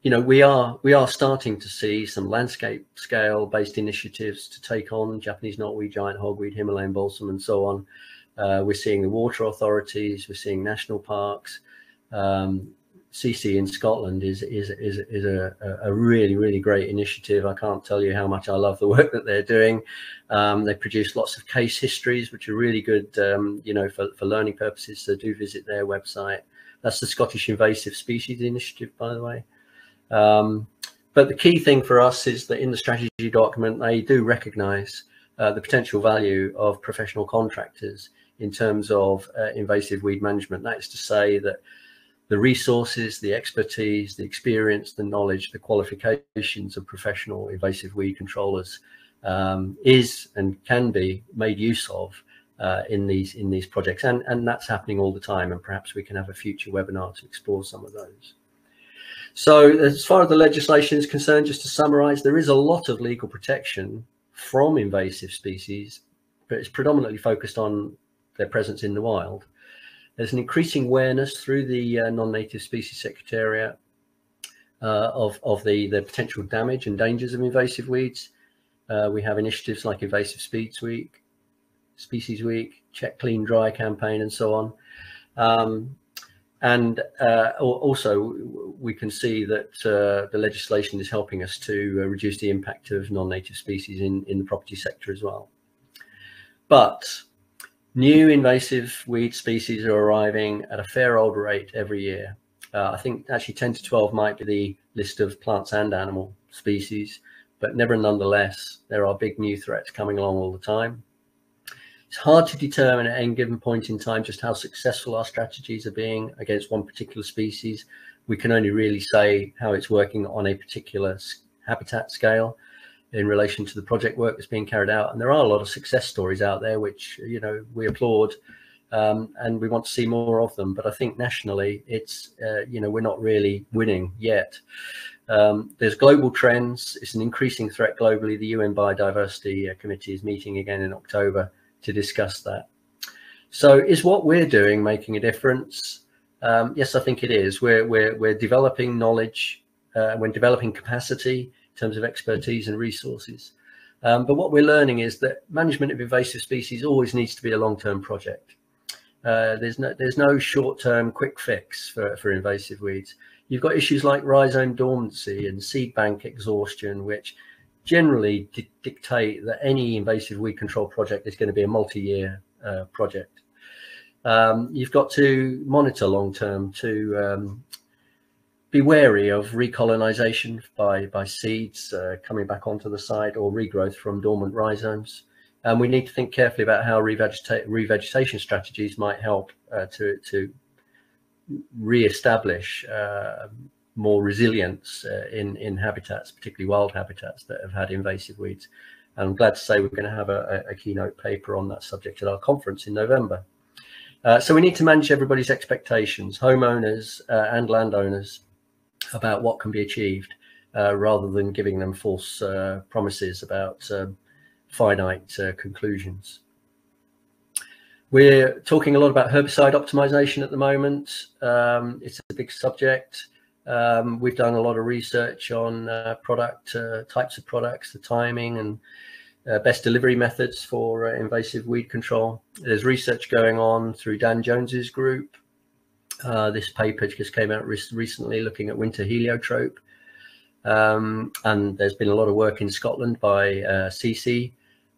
you know, we are we are starting to see some landscape scale based initiatives to take on Japanese knotweed, giant hogweed, Himalayan balsam, and so on. Uh, we're seeing the water authorities, we're seeing national parks. Um, SISI in Scotland is is is is a, a really really great initiative. I can't tell you how much I love the work that they're doing. Um, they produce lots of case histories, which are really good, um, you know, for for learning purposes. So do visit their website. That's the Scottish Invasive Species Initiative, by the way. Um, but the key thing for us is that in the strategy document, they do recognize uh, the potential value of professional contractors in terms of uh, invasive weed management. That is to say that the resources, the expertise, the experience, the knowledge, the qualifications of professional invasive weed controllers um, is and can be made use of uh, in these in these projects, and and that's happening all the time. And perhaps we can have a future webinar to explore some of those. So as far as the legislation is concerned, just to summarize, there is a lot of legal protection from invasive species, but it's predominantly focused on their presence in the wild. There's an increasing awareness through the uh, non-native species secretariat uh, of, of the, the potential damage and dangers of invasive weeds. Uh, we have initiatives like Invasive Species Week, Species Week, Check Clean Dry campaign, and so on. Um, and uh, also, we can see that uh, the legislation is helping us to uh, reduce the impact of non-native species in, in the property sector as well. But new invasive weed species are arriving at a fair old rate every year. Uh, I think actually 10 to 12 might be the list of plants and animal species, but never nonetheless, there are big new threats coming along all the time. It's hard to determine at any given point in time just how successful our strategies are being against one particular species. We can only really say how it's working on a particular habitat scale in relation to the project work that's being carried out. And there are a lot of success stories out there, which, you know, we applaud um, and we want to see more of them. But I think nationally, it's, uh, you know, we're not really winning yet. Um, there's global trends. It's an increasing threat globally. The UN Biodiversity uh, Committee is meeting again in October to discuss that. So is what we're doing making a difference? Um, yes, I think it is. We're, we're, we're developing knowledge, uh, we're developing capacity in terms of expertise and resources. Um, but what we're learning is that management of invasive species always needs to be a long-term project. Uh, there's no there's no short-term quick fix for, for invasive weeds. You've got issues like rhizome dormancy and seed bank exhaustion, which generally di dictate that any invasive weed control project is going to be a multi-year uh, project. Um, you've got to monitor long term to um, be wary of recolonization by, by seeds uh, coming back onto the site or regrowth from dormant rhizomes. And we need to think carefully about how revegeta revegetation strategies might help uh, to, to re-establish uh, more resilience uh, in, in habitats, particularly wild habitats that have had invasive weeds. And I'm glad to say we're going to have a, a keynote paper on that subject at our conference in November. Uh, so we need to manage everybody's expectations, homeowners uh, and landowners, about what can be achieved uh, rather than giving them false uh, promises about um, finite uh, conclusions. We're talking a lot about herbicide optimization at the moment. Um, it's a big subject. Um, we've done a lot of research on uh, product uh, types of products, the timing and uh, best delivery methods for invasive weed control. There's research going on through Dan Jones's group uh, this paper just came out re recently looking at winter heliotrope. Um, and there's been a lot of work in Scotland by uh, SISI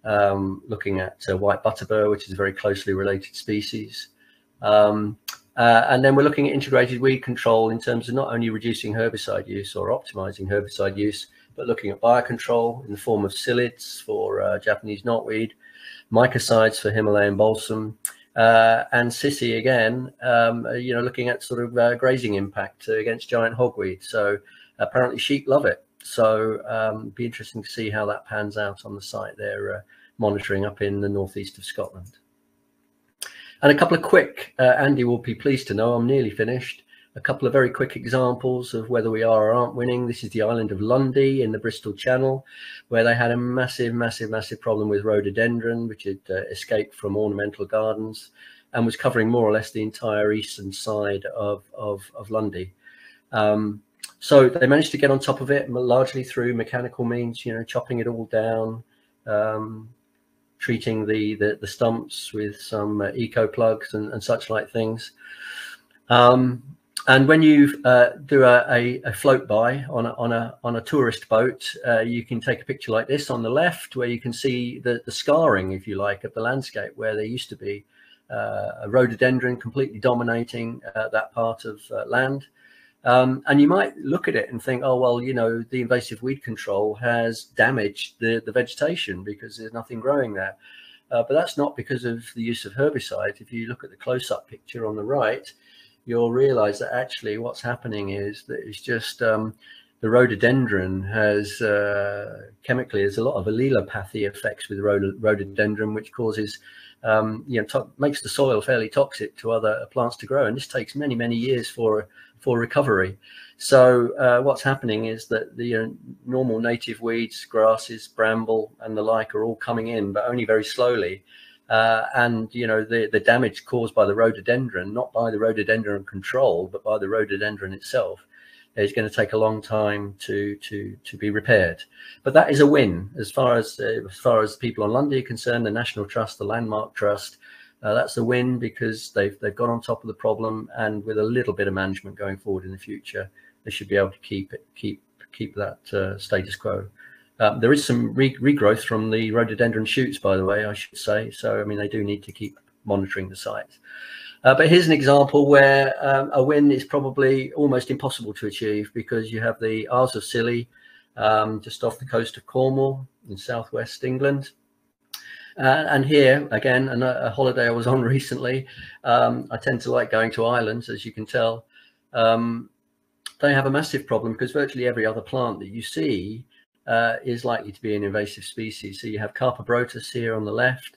um, looking at uh, white butterbur, which is a very closely related species. Um, uh, and then we're looking at integrated weed control in terms of not only reducing herbicide use or optimizing herbicide use, but looking at biocontrol in the form of psyllids for uh, Japanese knotweed, mycosides for Himalayan balsam, uh, and SISI again, um, uh, you know, looking at sort of uh, grazing impact against giant hogweed. So apparently sheep love it. So um, be interesting to see how that pans out on the site they're uh, monitoring up in the northeast of Scotland. And a couple of quick, uh, Andy will be pleased to know I'm nearly finished. A couple of very quick examples of whether we are or aren't winning. This is the island of Lundy in the Bristol Channel, where they had a massive, massive, massive problem with rhododendron, which had uh, escaped from ornamental gardens and was covering more or less the entire eastern side of, of, of Lundy. Um, so they managed to get on top of it largely through mechanical means, you know, chopping it all down, um, treating the, the, the stumps with some uh, eco plugs and, and such like things. Um, and when you uh, do a, a, a, float by on a, on a on a tourist boat, uh, you can take a picture like this on the left, where you can see the, the scarring, if you like, of the landscape where there used to be uh, a rhododendron completely dominating uh, that part of uh, land. Um, and you might look at it and think, oh well, you know, the invasive weed control has damaged the the vegetation because there's nothing growing there. Uh, but that's not because of the use of herbicide. If you look at the close-up picture on the right you'll realize that actually what's happening is that it's just um, the rhododendron has uh, chemically there's a lot of allelopathy effects with rhododendron which causes um, you know makes the soil fairly toxic to other plants to grow and this takes many many years for for recovery so uh, what's happening is that the uh, normal native weeds grasses bramble and the like are all coming in but only very slowly uh, and you know the the damage caused by the rhododendron, not by the rhododendron control, but by the rhododendron itself, is going to take a long time to to to be repaired. But that is a win as far as uh, as far as people on Lundy are concerned. The National Trust, the Landmark Trust, uh, that's a win because they've they've got on top of the problem, and with a little bit of management going forward in the future, they should be able to keep it keep keep that uh, status quo. Um, there is some re regrowth from the rhododendron shoots, by the way, I should say. So, I mean, they do need to keep monitoring the site. Uh, but here's an example where um, a win is probably almost impossible to achieve because you have the Isles of Scilly um, just off the coast of Cornwall in southwest England. Uh, and here, again, a, a, holiday I was on recently, um, I tend to like going to islands, as you can tell. Um, they have a massive problem because virtually every other plant that you see uh, is likely to be an invasive species. So you have Carpobrotus here on the left,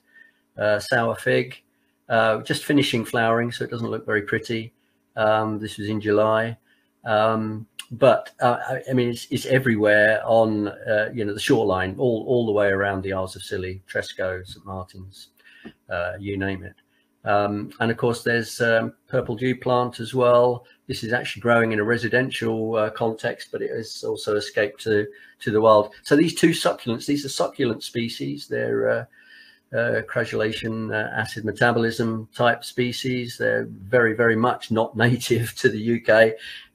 uh, sour fig, uh, just finishing flowering, so it doesn't look very pretty. Um, this was in July. Um, but uh, I mean, it's, it's everywhere on, uh, you know, the shoreline, all, all the way around the Isles of Scilly, Tresco, St. Martin's, uh, you name it. Um, and of course, there's um, purple dew plant as well. This is actually growing in a residential uh, context, but it has also escaped to, to the wild. So these two succulents, these are succulent species. They're uh, uh, crassulacean uh, acid metabolism type species. They're very, very much not native to the UK.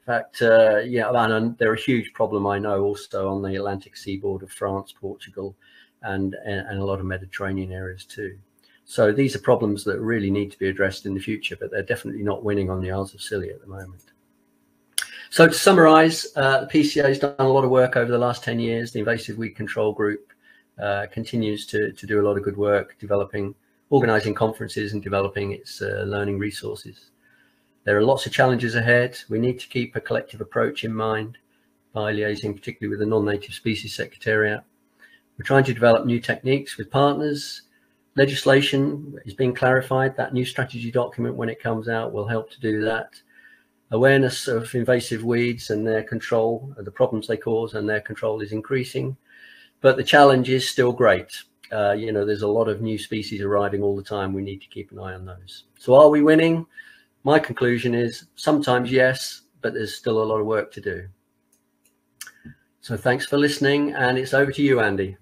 In fact, uh, yeah, and they're a huge problem I know also on the Atlantic seaboard of France, Portugal, and, and a lot of Mediterranean areas too. So these are problems that really need to be addressed in the future, but they're definitely not winning on the Isles of Scilly at the moment. So to summarize, uh, the PCA has done a lot of work over the last 10 years. The Invasive Weed Control Group uh, continues to, to do a lot of good work developing, organizing conferences and developing its uh, learning resources. There are lots of challenges ahead. We need to keep a collective approach in mind by liaising particularly with the non-native species secretariat. We're trying to develop new techniques with partners. Legislation is being clarified. That new strategy document, when it comes out, will help to do that. Awareness of invasive weeds and their control, the problems they cause and their control is increasing. But the challenge is still great. Uh, you know, there's a lot of new species arriving all the time. We need to keep an eye on those. So are we winning? My conclusion is sometimes yes, but there's still a lot of work to do. So thanks for listening, and it's over to you, Andy.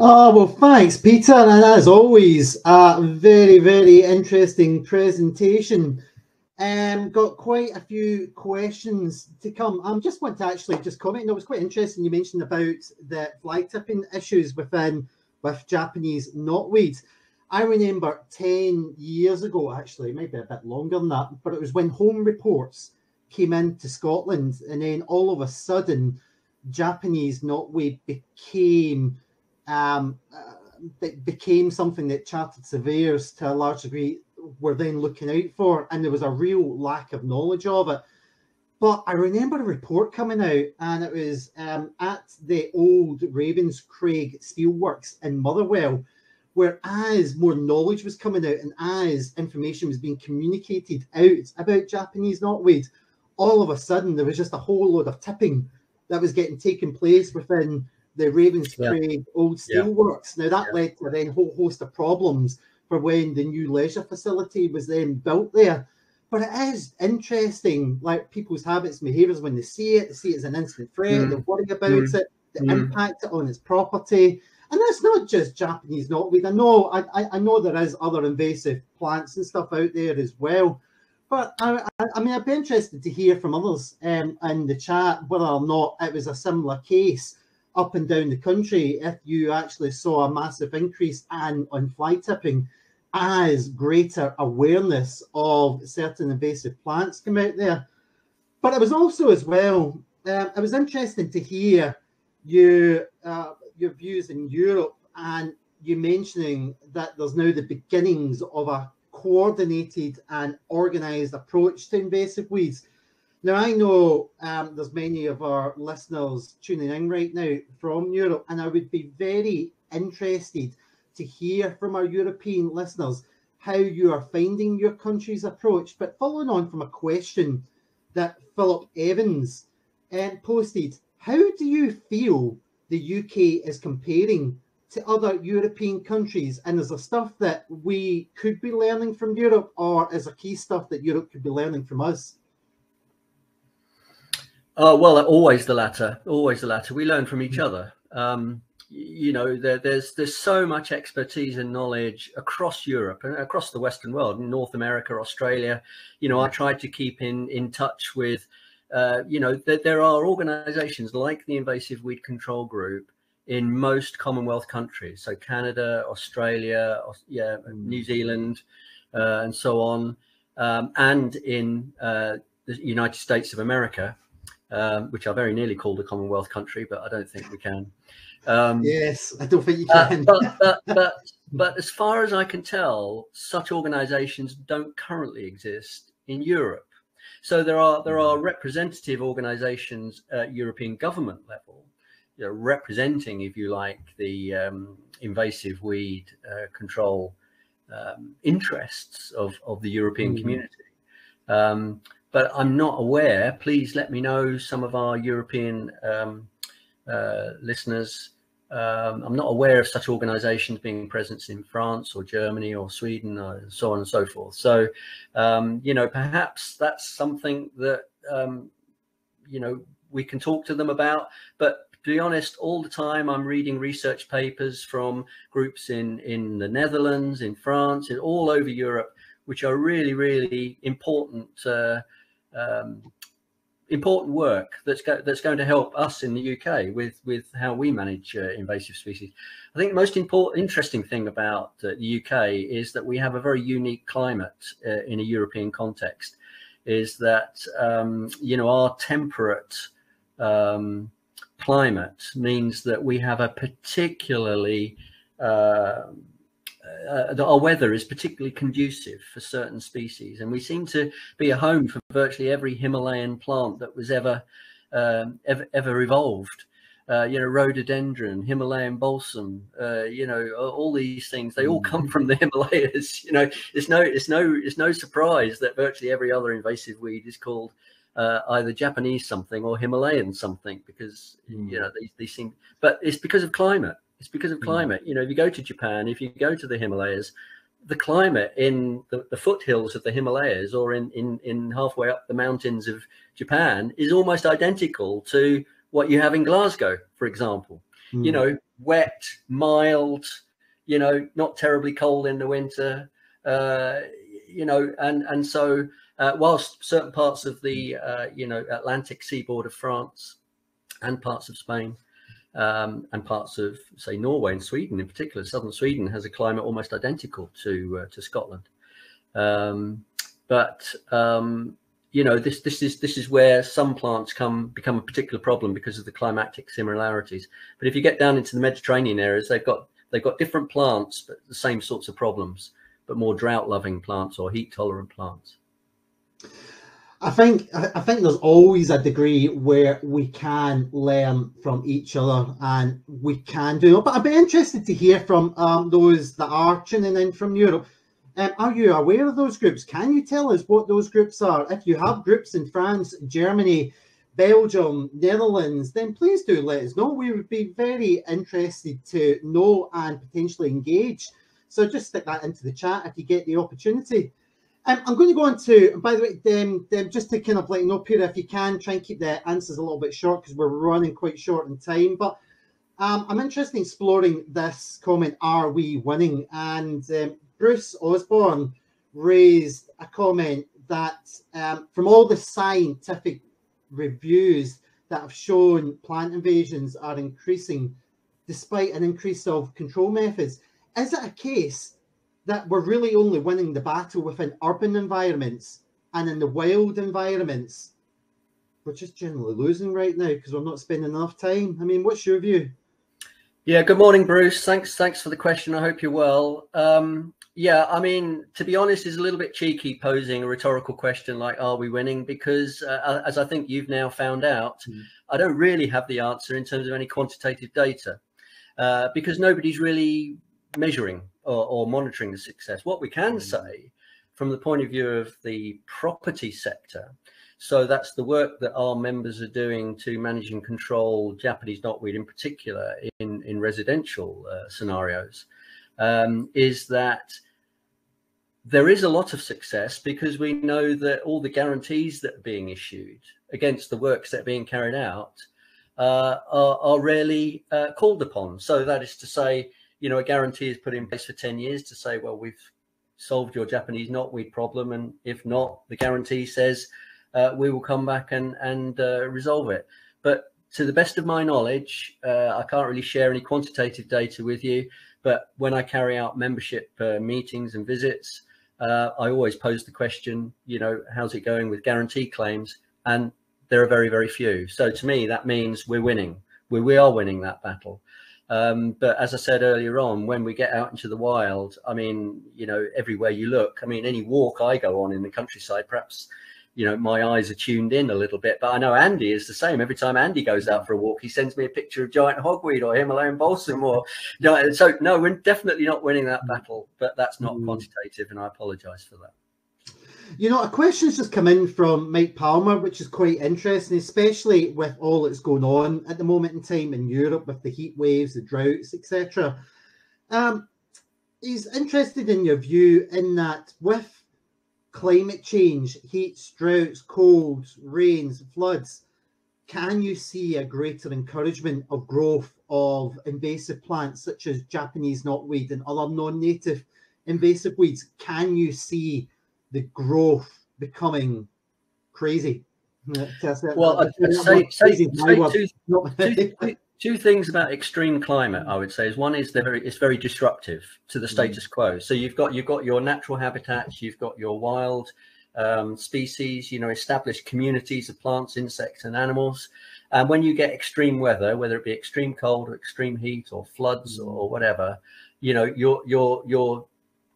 Oh, well, thanks, Peter. And as always, a very, very interesting presentation. Um, got quite a few questions to come. I um, just want to actually just comment. No, it was quite interesting. You mentioned about the fly tipping issues within with Japanese knotweed. I remember 10 years ago, actually, maybe a bit longer than that, but it was when home reports came into Scotland, and then all of a sudden, Japanese knotweed became um, uh, became something that chartered surveyors to a large degree were then looking out for, and there was a real lack of knowledge of it. But I remember a report coming out, and it was um, at the old Ravenscraig Steelworks in Motherwell, where as more knowledge was coming out and as information was being communicated out about Japanese knotweed, all of a sudden there was just a whole load of tipping that was getting taken place within the Ravenscraig yeah. old steelworks. Yeah. Now that yeah. led to then a whole host of problems for when the new leisure facility was then built there. But it is interesting, like people's habits and behaviours when they see it, they see it as an instant threat, mm. they worry about mm. it, the mm. impact on its property. And that's not just Japanese knotweed. I know, I, I know there is other invasive plants and stuff out there as well. But I, I mean, I'd be interested to hear from others um, in the chat whether or not it was a similar case up and down the country if you actually saw a massive increase in on fly tipping as greater awareness of certain invasive plants come out there. But it was also as well, um, it was interesting to hear you uh, your views in Europe and you mentioning that there's now the beginnings of a coordinated and organized approach to invasive weeds. Now, I know um, there's many of our listeners tuning in right now from Europe, and I would be very interested to hear from our European listeners how you are finding your country's approach. But following on from a question that Philip Evans um, posted, how do you feel the UK is comparing to other European countries? And is there stuff that we could be learning from Europe, or is there key stuff that Europe could be learning from us? Uh, well, always the latter. Always the latter. We learn from each other. Um, you know, there, there's there's so much expertise and knowledge across Europe and across the Western world, North America, Australia. You know, I tried to keep in in touch with. Uh, you know, there, there are organisations like the Invasive Weed Control Group in most Commonwealth countries, so Canada, Australia, yeah, mm. New Zealand, uh, and so on, um, and in uh, the United States of America um, which are very nearly called a Commonwealth country, but I don't think we can. Um, yes, I don't think you uh, can. Uh, but, but, but, but as far as I can tell, such organisations don't currently exist in Europe. So there are there are hmm. representative organisations at European government level, you know, representing, if you like, the um, invasive weed uh, control um, interests of of the European mm. community. Um, but I'm not aware. Please let me know some of our European um, uh, listeners. Um, I'm not aware of such organisations being present in France or Germany or Sweden or so on and so forth. So, um, you know, perhaps that's something that um, you know we can talk to them about. But to be honest, all the time I'm reading research papers from groups in in the Netherlands, in France, in all over Europe, which are really, really important. Uh, um, important work that's go, that's going to help us in the UK with with how we manage uh, invasive species. I think the most important interesting thing about uh, the UK is that we have a very unique climate uh, in a European context. Is that um, you know our temperate um, climate means that we have a particularly uh, our weather is particularly conducive for certain species, and we seem to be a home for virtually every Himalayan plant that was ever um, ever, ever evolved. Uh, you know, rhododendron, Himalayan balsam, uh, you know, all these things, they all come mm. from the Himalayas. You know, it's no, it's no, it's no surprise that virtually every other invasive weed is called uh, either Japanese something or Himalayan something because mm. you know these, these seem, but it's because of climate. It's because of mm. climate. You know, if you go to Japan, if you go to the Himalayas, the climate in the, the, foothills of the Himalayas or in, in, in halfway up the mountains of Japan is almost identical to what you have in Glasgow, for example. Mm. You know, wet, mild, you know, not terribly cold in the winter. Uh, you know, and and so uh, whilst certain parts of the uh, you know Atlantic seaboard of France and parts of Spain um, and parts of, say, Norway and Sweden in particular. Southern Sweden has a climate almost identical to uh, to Scotland. Um, but um, you know, this this is this is where some plants come become a particular problem because of the climatic similarities. But if you get down into the Mediterranean areas, they've got they've got different plants, but the same sorts of problems, but more drought-loving plants or heat-tolerant plants. I think I think there's always a degree where we can learn from each other and we can do it. But I'd be interested to hear from um, those that are tuning in from Europe. Um, are you aware of those groups? Can you tell us what those groups are? If you have groups in France, Germany, Belgium, Netherlands, then please do let us know. We would be very interested to know and potentially engage. So just stick that into the chat if you get the opportunity. Um, I'm going to go on to, by the way, um, um, just to kind of like know, Peter, if you can try and keep the answers a little bit short because we're running quite short in time. But um, I'm interested in exploring this comment, are we winning? And um, Bruce Osborne raised a comment that um, from all the scientific reviews that have shown plant invasions are increasing despite an increase of control methods. Is it a case that we're really only winning the battle within urban environments and in the wild environments, we're just generally losing right now because we're not spending enough time. I mean, what's your view? Yeah, good morning, Bruce. Thanks, thanks for the question. I hope you're well. Um, yeah, I mean, to be honest, is a little bit cheeky posing a rhetorical question like, "Are we winning?" Because, uh, as I think you've now found out, mm. I don't really have the answer in terms of any quantitative data, uh, because nobody's really measuring or, or monitoring the success. What we can mm. say from the point of view of the property sector, so that's the work that our members are doing to manage and control Japanese knotweed in particular in, in residential uh, scenarios, um, is that there is a lot of success because we know that all the guarantees that are being issued against the works that are being carried out uh, are, are, rarely uh, called upon. So that is to say, you know, a guarantee is put in place for 10 years to say, well, we've solved your Japanese knotweed problem. And if not, the guarantee says uh, we will come back and, and uh, resolve it. But to the best of my knowledge, uh, I can't really share any quantitative data with you. But when I carry out membership uh, meetings and visits, uh, I always pose the question, you know, how's it going with guarantee claims? And there are very, very few. So to me, that means we're winning. We, we are winning that battle. Um, but as I said earlier on, when we get out into the wild, I mean, you know, everywhere you look, I mean, any walk I go on in the countryside, perhaps, you know, my eyes are tuned in a little bit. But I know Andy is the same. Every time Andy goes out for a walk, he sends me a picture of giant hogweed or Himalayan balsam. Or you know, so no, we're definitely not winning that battle. But that's not mm. quantitative, and I apologise for that. You know, a question's just come in from Mike Palmer, which is quite interesting, especially with all that's going on at the moment in time in Europe with the heat waves, the droughts, etc. Um, he's interested in your view in that with climate change, heats, droughts, colds, rains, floods, can you see a greater encouragement of growth of invasive plants such as Japanese knotweed and other non-native invasive weeds? Can you see the growth becoming crazy. well, I'd say, say, say two, two, two things about extreme climate i would say is one is they're very it's very disruptive to the mm. status mm. quo so you've got you've got your natural habitats you've got your wild um, species you know established communities of plants insects and animals and when you get extreme weather whether it be extreme cold or extreme heat or floods mm. or whatever you know you're you're you're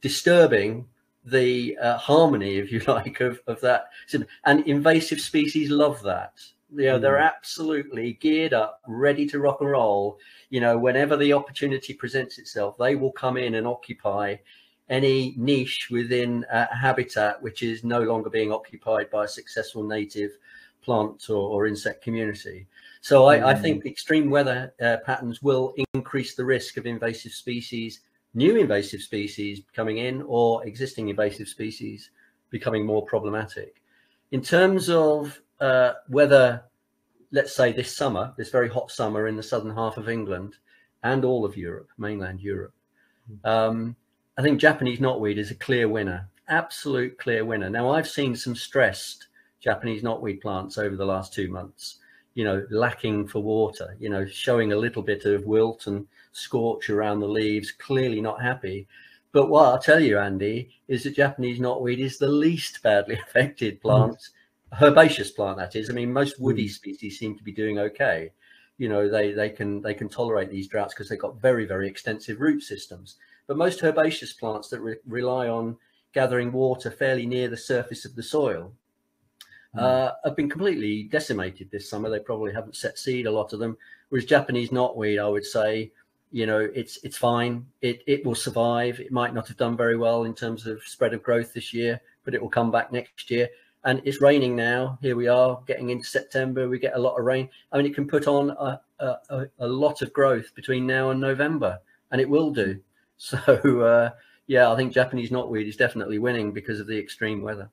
disturbing the uh, harmony if you like of, of that and invasive species love that you know, they're mm. absolutely geared up, ready to rock and roll. You know, whenever the opportunity presents itself, they will come in and occupy any niche within a habitat which is no longer being occupied by a successful native plant or, or insect community. So I, mm. I think extreme weather uh, patterns will increase the risk of invasive species, new invasive species coming in, or existing invasive species becoming more problematic. In terms of uh, whether, let's say, this summer, this very hot summer in the southern half of England and all of Europe, mainland Europe, hmm. um, I think Japanese knotweed is a clear winner, absolute clear winner. Now, I've seen some stressed Japanese knotweed plants over the last two months, you know, lacking for water, you know, showing a little bit of wilt and scorch around the leaves, clearly not happy. But what I'll tell you, Andy, is that Japanese knotweed is the least badly affected plant. Mm herbaceous plant that is. I mean, most woody hmm. species seem to be doing okay. You know, they they can they can tolerate these droughts because they've got very very extensive root systems. But most herbaceous plants that re rely on gathering water fairly near the surface of the soil mm. Uh, have been completely decimated this summer. They probably haven't set seed, a lot of them. Whereas Japanese knotweed, I would say, you know, it's it's fine. It it will survive. It might not have done very well in terms of spread of growth this year, but it will come back next year and it's raining now. Here we are getting into September. We get a lot of rain. I mean, it can put on a, a, a lot of growth between now and November, and it will do. So, uh, yeah, I think Japanese knotweed is definitely winning because of the extreme weather.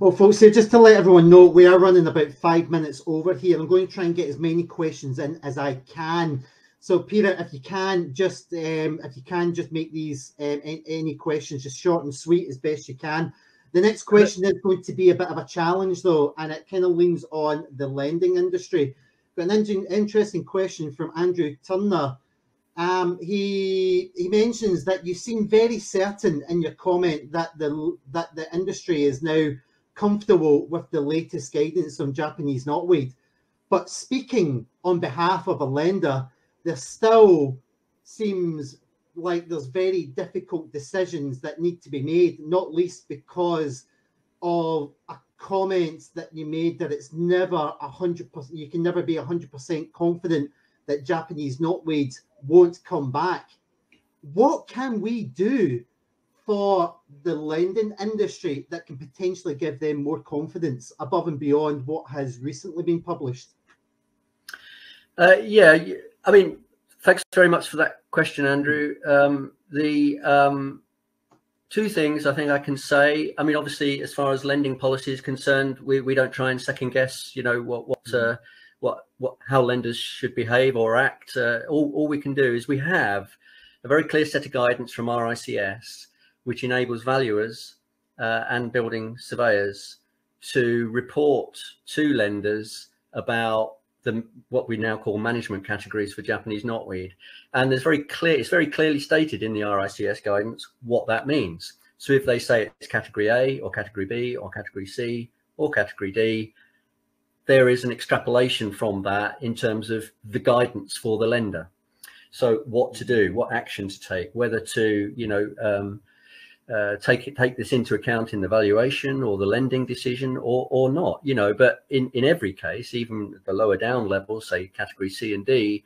Well, folks, so just to let everyone know, we are running about five minutes over here. I'm going to try and get as many questions in as I can. So, Peter, if you can just um, if you can just make these um, any questions just short and sweet as best you can. The next question is going to be a bit of a challenge, though, and it kind of leans on the lending industry. Got an interesting question from Andrew Turner. Um, he he mentions that you seem very certain in your comment that the that the industry is now comfortable with the latest guidance on Japanese knotweed. But speaking on behalf of a lender, there still seems like there's very difficult decisions that need to be made, not least because of a comment that you made that it's never a hundred percent. You can never be a hundred percent confident that Japanese knotweed won't come back. What can we do for the lending industry that can potentially give them more confidence above and beyond what has recently been published? Uh, yeah, I mean, thanks very much for that question, Andrew. Um, the um, two things I think I can say. I mean, obviously, as far as lending policy is concerned, we, we don't try and second guess. You know what what uh, what what how lenders should behave or act. Uh, all all we can do is we have a very clear set of guidance from RICS, which enables valuers uh, and building surveyors to report to lenders about the what we now call management categories for Japanese knotweed. And there's very clear, it's very clearly stated in the RICS guidance what that means. So if they say it's category A or category B or category C or category D, there is an extrapolation from that in terms of the guidance for the lender. So what to do, what action to take, whether to, you know, um, uh, take it, take this into account in the valuation or the lending decision or or not you know but in in every case even the lower down levels say category c and d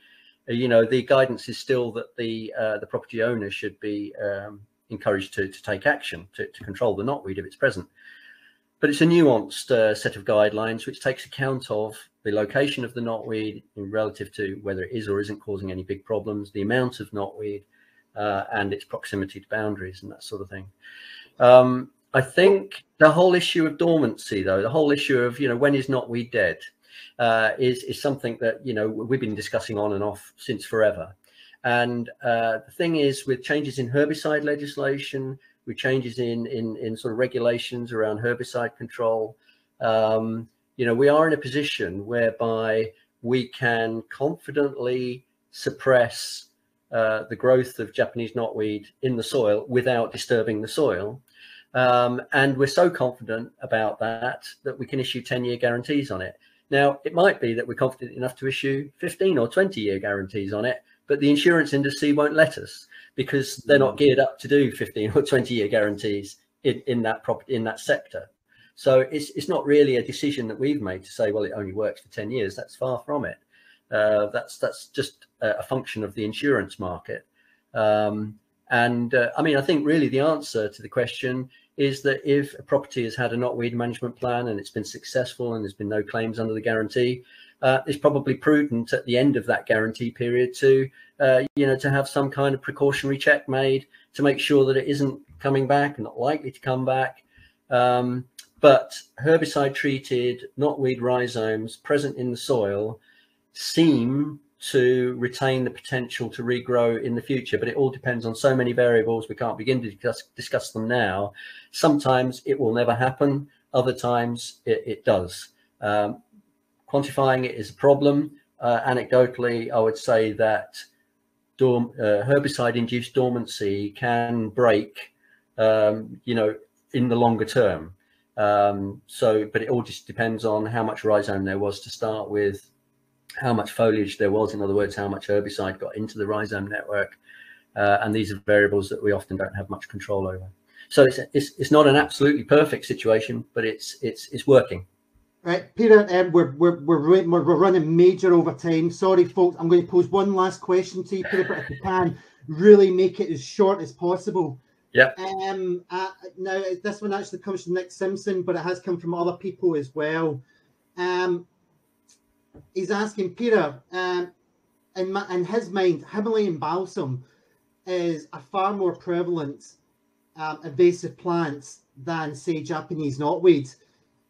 uh, you know the guidance is still that the uh, the property owner should be um, encouraged to, to take action to, to control the knotweed if it's present. But it's a nuanced uh, set of guidelines which takes account of the location of the knotweed in relative to whether it is or isn't causing any big problems the amount of knotweed uh, and its proximity to boundaries and that sort of thing. Um, I think the whole issue of dormancy, though, the whole issue of you know when is knotweed dead, uh, is is something that you know we've been discussing on and off since forever. And uh, the thing is, with changes in herbicide legislation, with changes in in, in sort of regulations around herbicide control, um, you know, we are in a position whereby we can confidently suppress uh, the growth of Japanese knotweed in the soil without disturbing the soil. Um, and we're so confident about that that we can issue 10 year guarantees on it. Now, it might be that we're confident enough to issue 15 or 20 year guarantees on it, but the insurance industry won't let us because they're not geared up to do 15 or 20 year guarantees in, in that property in that sector. So it's it's not really a decision that we've made to say, well, it only works for 10 years. That's far from it. Uh, that's that's just a, function of the insurance market. Um, and uh, I mean, I think really the answer to the question is that if a property has had a knotweed management plan and it's been successful and there's been no claims under the guarantee, uh, it's probably prudent at the end of that guarantee period to, uh, you know, to have some kind of precautionary check made to make sure that it isn't coming back and not likely to come back. Um, but herbicide treated knotweed rhizomes present in the soil seem to retain the potential to regrow in the future, but it all depends on so many variables. We can't begin to discuss, discuss them now. Sometimes it will never happen. Other times it, it does. Um, quantifying it is a problem. Uh, anecdotally, I would say that dorm, uh, herbicide-induced dormancy can break, um, you know, in the longer term. Um, so, but it all just depends on how much rhizome there was to start with, how much foliage there was, in other words, how much herbicide got into the rhizome network. Uh, and these are variables that we often don't have much control over. So it's, it's, it's not an absolutely perfect situation, but it's, it's, it's working. Right, Peter, um, we're, we're, we're, we're, running major overtime. Sorry, folks. I'm going to pose one last question to you, Peter, but if you can, really make it as short as possible. Yeah. Um. Uh, now this one actually comes from Nick Simpson, but it has come from other people as well. Um. He's asking Peter. Um. In, my, in his mind, Himalayan balsam is a far more prevalent um, invasive plant than, say, Japanese knotweed.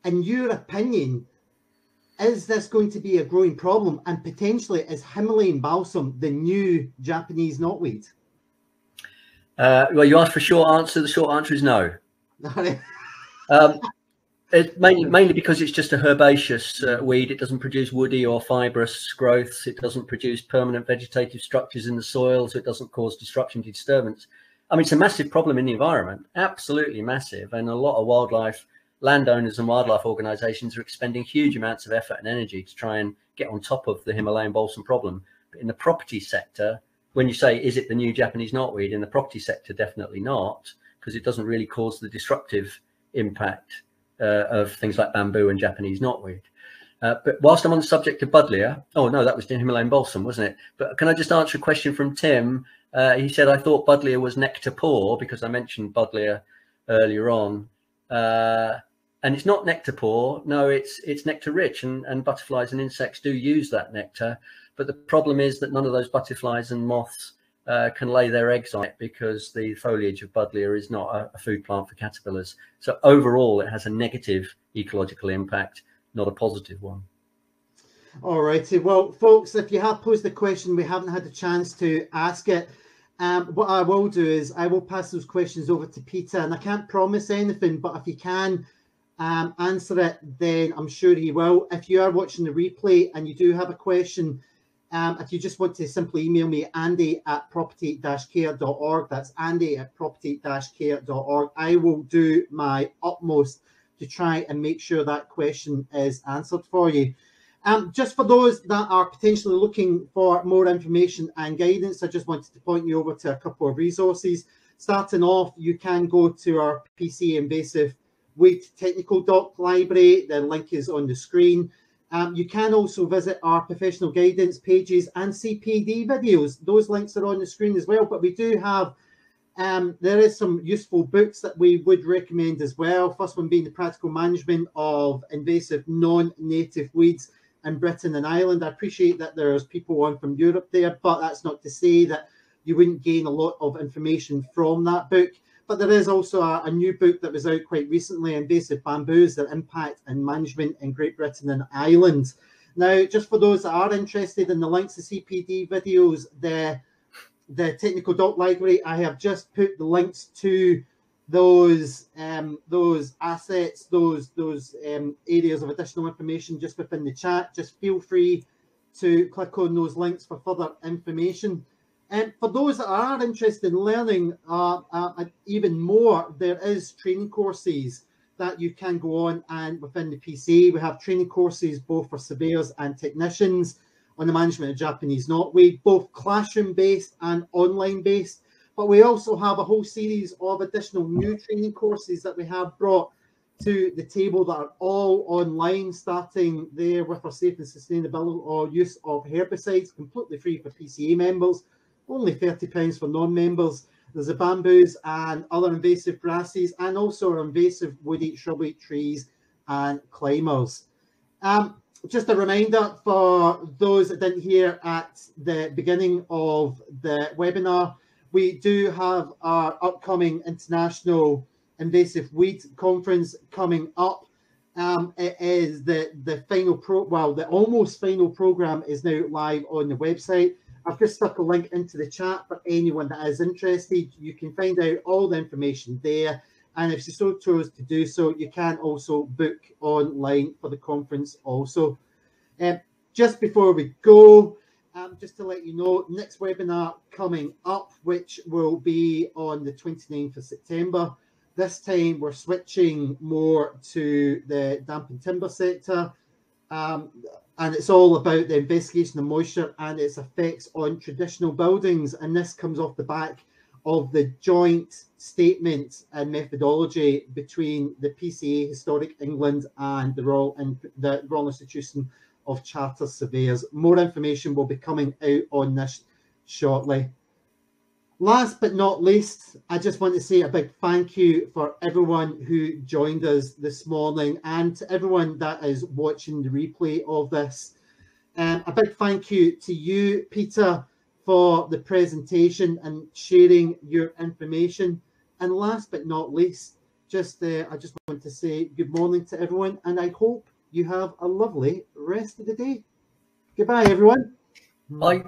In your opinion, is this going to be a growing problem? And potentially, is Himalayan balsam the new Japanese knotweed? Uh, well, you asked for a short answer. The short answer is no. um, it, mainly, mainly because it's just a herbaceous uh, weed. It doesn't produce woody or fibrous growths. It doesn't produce permanent vegetative structures in the soil, so it doesn't cause disruption to disturbance. I mean, it's a massive problem in the environment, absolutely massive. And a lot of wildlife landowners and wildlife organizations are expending huge amounts of effort and energy to try and get on top of the Himalayan balsam problem. But in the property sector, when you say, is it the new Japanese knotweed in the property sector? Definitely not, because it doesn't really cause the disruptive impact uh, of things like bamboo and Japanese knotweed. Uh, but whilst I'm on the subject of Buddleia, oh no, that was the Himalayan balsam, wasn't it? But can I just answer a question from Tim? Uh, he said, I thought Buddleia was nectar poor because I mentioned Buddleia earlier on. Uh, and it's not nectar poor. No, it's it's nectar rich, and, and butterflies and insects do use that nectar. But the problem is that none of those butterflies and moths uh, can lay their eggs on it because the foliage of Buddleia is not a, a, food plant for caterpillars. So overall, it has a negative ecological impact, not a positive one. All righty. Well, folks, if you have posed the question, we haven't had a chance to ask it. Um, what I will do is I will pass those questions over to Peter, and I can't promise anything, but if you can um, answer it, then I'm sure he will. If you are watching the replay and you do have a question, um, if you just want to simply email me, andy at property-care.org, that's andy at property-care.org, I will do my utmost to try and make sure that question is answered for you. Um, just for those that are potentially looking for more information and guidance, I just wanted to point you over to a couple of resources. Starting off, you can go to our PCA invasive weed technical doc library. The link is on the screen. Um, you can also visit our professional guidance pages and CPD videos. Those links are on the screen as well. But we do have, um, there is some useful books that we would recommend as well. First one being the practical management of invasive non-native weeds in Britain and Ireland. I appreciate that there's people on from Europe there, but that's not to say that you wouldn't gain a lot of information from that book. But there is also a, a, new book that was out quite recently, Invasive Bamboos, Their Impact and Management in Great Britain and Ireland. Now, just for those that are interested in the links to CPD videos, the, the Technical Doc Library, I have just put the links to those um, those assets, those those um, areas of additional information just within the chat, just feel free to click on those links for further information. And for those that are interested in learning uh, uh, even more, there is training courses that you can go on and within the PCA. We have training courses both for surveyors and technicians on the management of Japanese knotweed, both classroom based and online based. But we also have a whole series of additional new training courses that we have brought to the table that are all online, starting there with our safe and sustainable or use of herbicides, completely free for PCA members, only £30 for non-members. There's the bamboos and other invasive grasses, and also our invasive woody, shrubby trees and climbers. Um, just a reminder for those that didn't hear at the beginning of the webinar, we do have our upcoming international invasive weed conference coming up. Um, it is the the final pro well the almost final program is now live on the website. I've just stuck a link into the chat for anyone that is interested. You can find out all the information there. And if you so chose to do so, you can also book online for the conference also. Um, just before we go, um, just to let you know, next webinar coming up, which will be on the 29th of September. This time we're switching more to the damp and timber sector. Um, and it's all about the investigation of moisture and its effects on traditional buildings. And this comes off the back of the joint statement and methodology between the PCA Historic England and the Royal, and the Royal Institution of Charter Surveyors. More information will be coming out on this shortly. Last but not least, I just want to say a big thank you for everyone who joined us this morning and to everyone that is watching the replay of this. Um, a big thank you to you, Peter, for the presentation and sharing your information. And last but not least, just uh, I just want to say good morning to everyone, and I hope you have a lovely rest of the day. Goodbye, everyone. Bye.